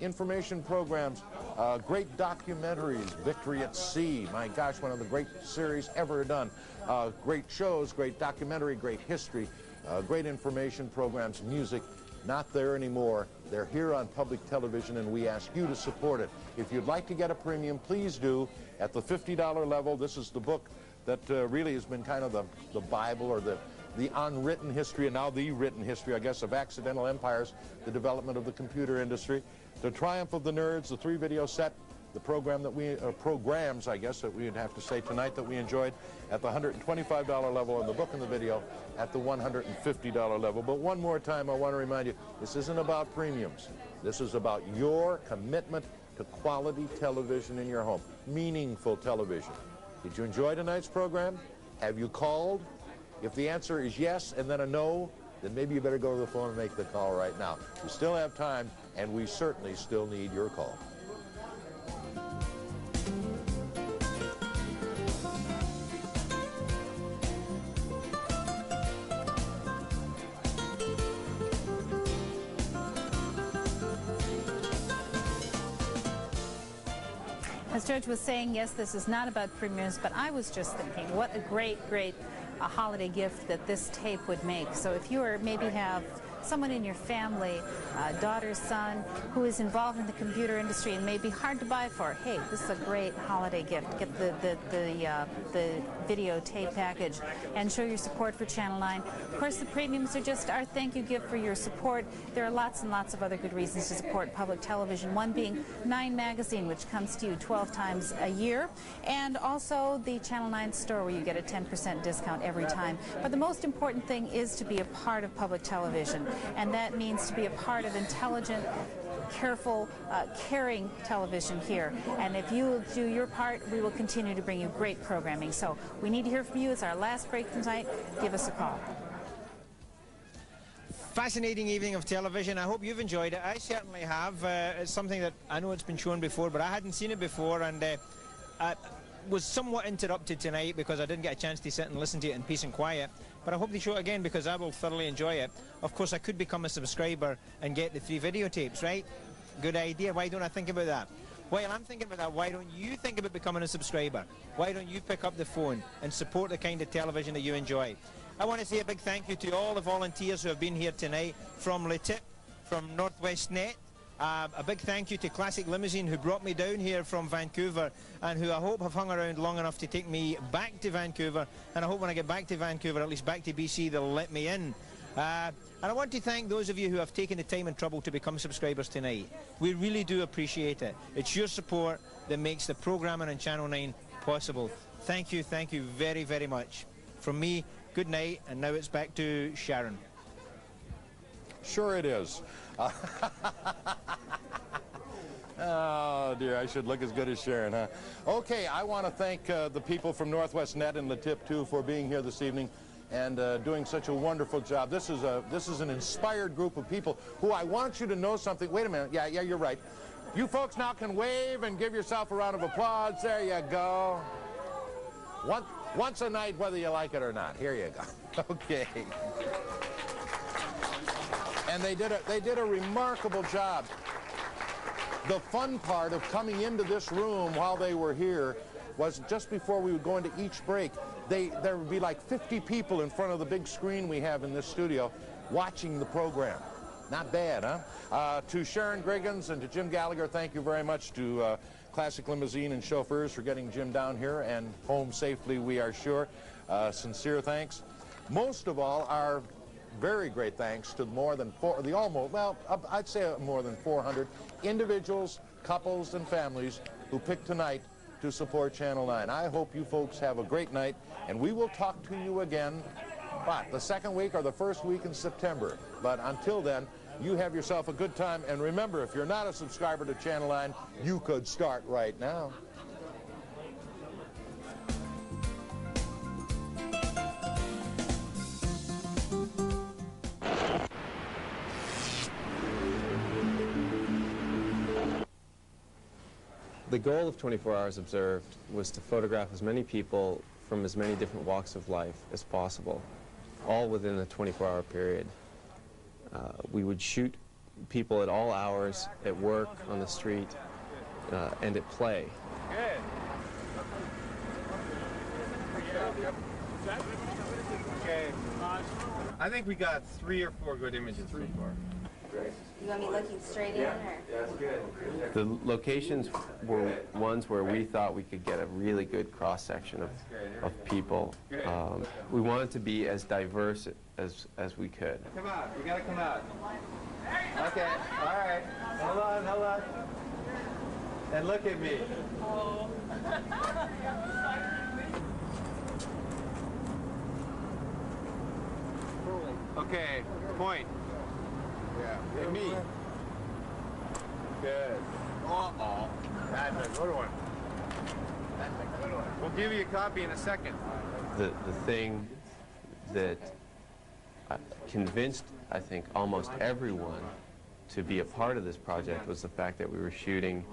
Information programs, uh, great documentaries, Victory at Sea, my gosh, one of the great series ever done. Uh, great shows, great documentary, great history, uh, great information programs, music, not there anymore. They're here on public television, and we ask you to support it. If you'd like to get a premium, please do. At the $50 level, this is the book that uh, really has been kind of the, the Bible or the, the unwritten history, and now the written history, I guess, of accidental empires, the development of the computer industry, the triumph of the nerds, the three-video set, the program that we, uh, programs, I guess, that we'd have to say tonight that we enjoyed at the $125 level and the book and the video at the $150 level. But one more time, I want to remind you, this isn't about premiums. This is about your commitment to quality television in your home, meaningful television. Did you enjoy tonight's program? Have you called? If the answer is yes and then a no, then maybe you better go to the phone and make the call right now. We still have time, and we certainly still need your call. As George was saying, yes, this is not about premieres, but I was just thinking, what a great, great a holiday gift that this tape would make. So if you are maybe have someone in your family, uh, daughter, son, who is involved in the computer industry and may be hard to buy for, hey, this is a great holiday gift. Get the, the, the, uh, the video tape package and show your support for Channel 9. Of course, the premiums are just our thank you gift for your support. There are lots and lots of other good reasons to support public television, one being 9 Magazine, which comes to you 12 times a year, and also the Channel 9 store where you get a 10% discount every time. But the most important thing is to be a part of public television and that means to be a part of intelligent careful, uh, caring television here. And if you will do your part, we will continue to bring you great programming. So we need to hear from you. It's our last break tonight. Give us a call. Fascinating evening of television. I hope you've enjoyed it. I certainly have. Uh, it's something that I know it's been shown before, but I hadn't seen it before, and uh, I was somewhat interrupted tonight because I didn't get a chance to sit and listen to it in peace and quiet but I hope they show it again because I will thoroughly enjoy it. Of course, I could become a subscriber and get the three videotapes, right? Good idea. Why don't I think about that? While I'm thinking about that, why don't you think about becoming a subscriber? Why don't you pick up the phone and support the kind of television that you enjoy? I want to say a big thank you to all the volunteers who have been here tonight from LeTip, from Northwest Net, uh, a big thank you to Classic Limousine who brought me down here from Vancouver and who I hope have hung around long enough to take me back to Vancouver. And I hope when I get back to Vancouver, at least back to BC, they'll let me in. Uh, and I want to thank those of you who have taken the time and trouble to become subscribers tonight. We really do appreciate it. It's your support that makes the programming on Channel 9 possible. Thank you, thank you very, very much. From me, good night, and now it's back to Sharon. Sure it is. oh, dear, I should look as good as Sharon, huh? Okay, I want to thank uh, the people from Northwest Net and LeTip, too, for being here this evening and uh, doing such a wonderful job. This is, a, this is an inspired group of people who I want you to know something. Wait a minute. Yeah, yeah, you're right. You folks now can wave and give yourself a round of applause. There you go. Once, once a night, whether you like it or not. Here you go. okay. And they did a, they did a remarkable job. The fun part of coming into this room while they were here was just before we would go into each break, they, there would be like 50 people in front of the big screen we have in this studio watching the program. Not bad, huh? Uh, to Sharon Griggins and to Jim Gallacher, thank you very much to uh, Classic Limousine and chauffeurs for getting Jim down here and home safely, we are sure. Uh, sincere thanks. Most of all, our very great thanks to more than four, the almost, well, I'd say more than 400 individuals, couples, and families who picked tonight to support Channel 9. I hope you folks have a great night, and we will talk to you again, but the second week or the first week in September. But until then, you have yourself a good time. And remember, if you're not a subscriber to Channel 9, you could start right now. The goal of 24 Hours Observed was to photograph as many people from as many different walks of life as possible, all within a 24-hour period. Uh, we would shoot people at all hours, at work, on the street, uh, and at play. I think we got three or four good images so far. You want me looking straight in, or? That's good. The locations were ones where we thought we could get a really good cross-section of, of people. Um, we wanted to be as diverse as, as we could. Come out. You gotta come out. Okay. All right. Hold on. Hold on. And look at me. Okay. Point. Yeah. And me. Good. Uh-oh. That's a good one. That's a good one. We'll give you a copy in a second. The, the thing that uh, convinced, I think, almost everyone to be a part of this project was the fact that we were shooting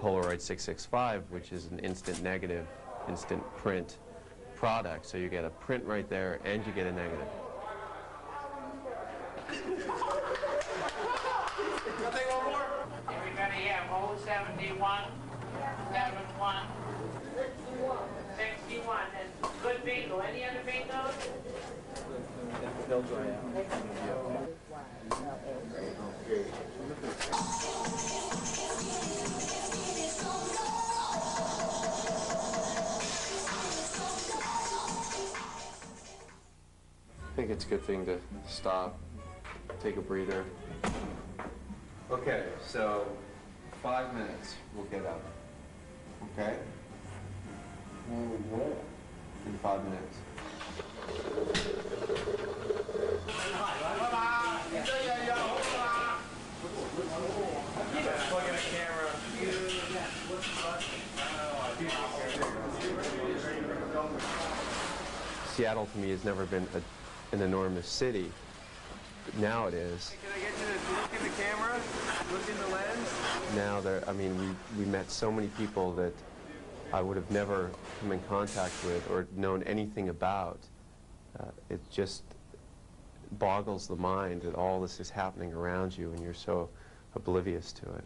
Polaroid 665, which is an instant negative, instant print product. So you get a print right there and you get a negative. Everybody have 071, 71, 61. And good bingo. Any other bingos? I think it's a good thing to stop, take a breather. Okay, so five minutes, we'll get up. Okay? In five minutes. Seattle to me has never been a, an enormous city. Now it is. Can I get you to look in the camera? Look in the lens? Now there, I mean, we, we met so many people that I would have never come in contact with or known anything about. Uh, it just boggles the mind that all this is happening around you and you're so oblivious to it.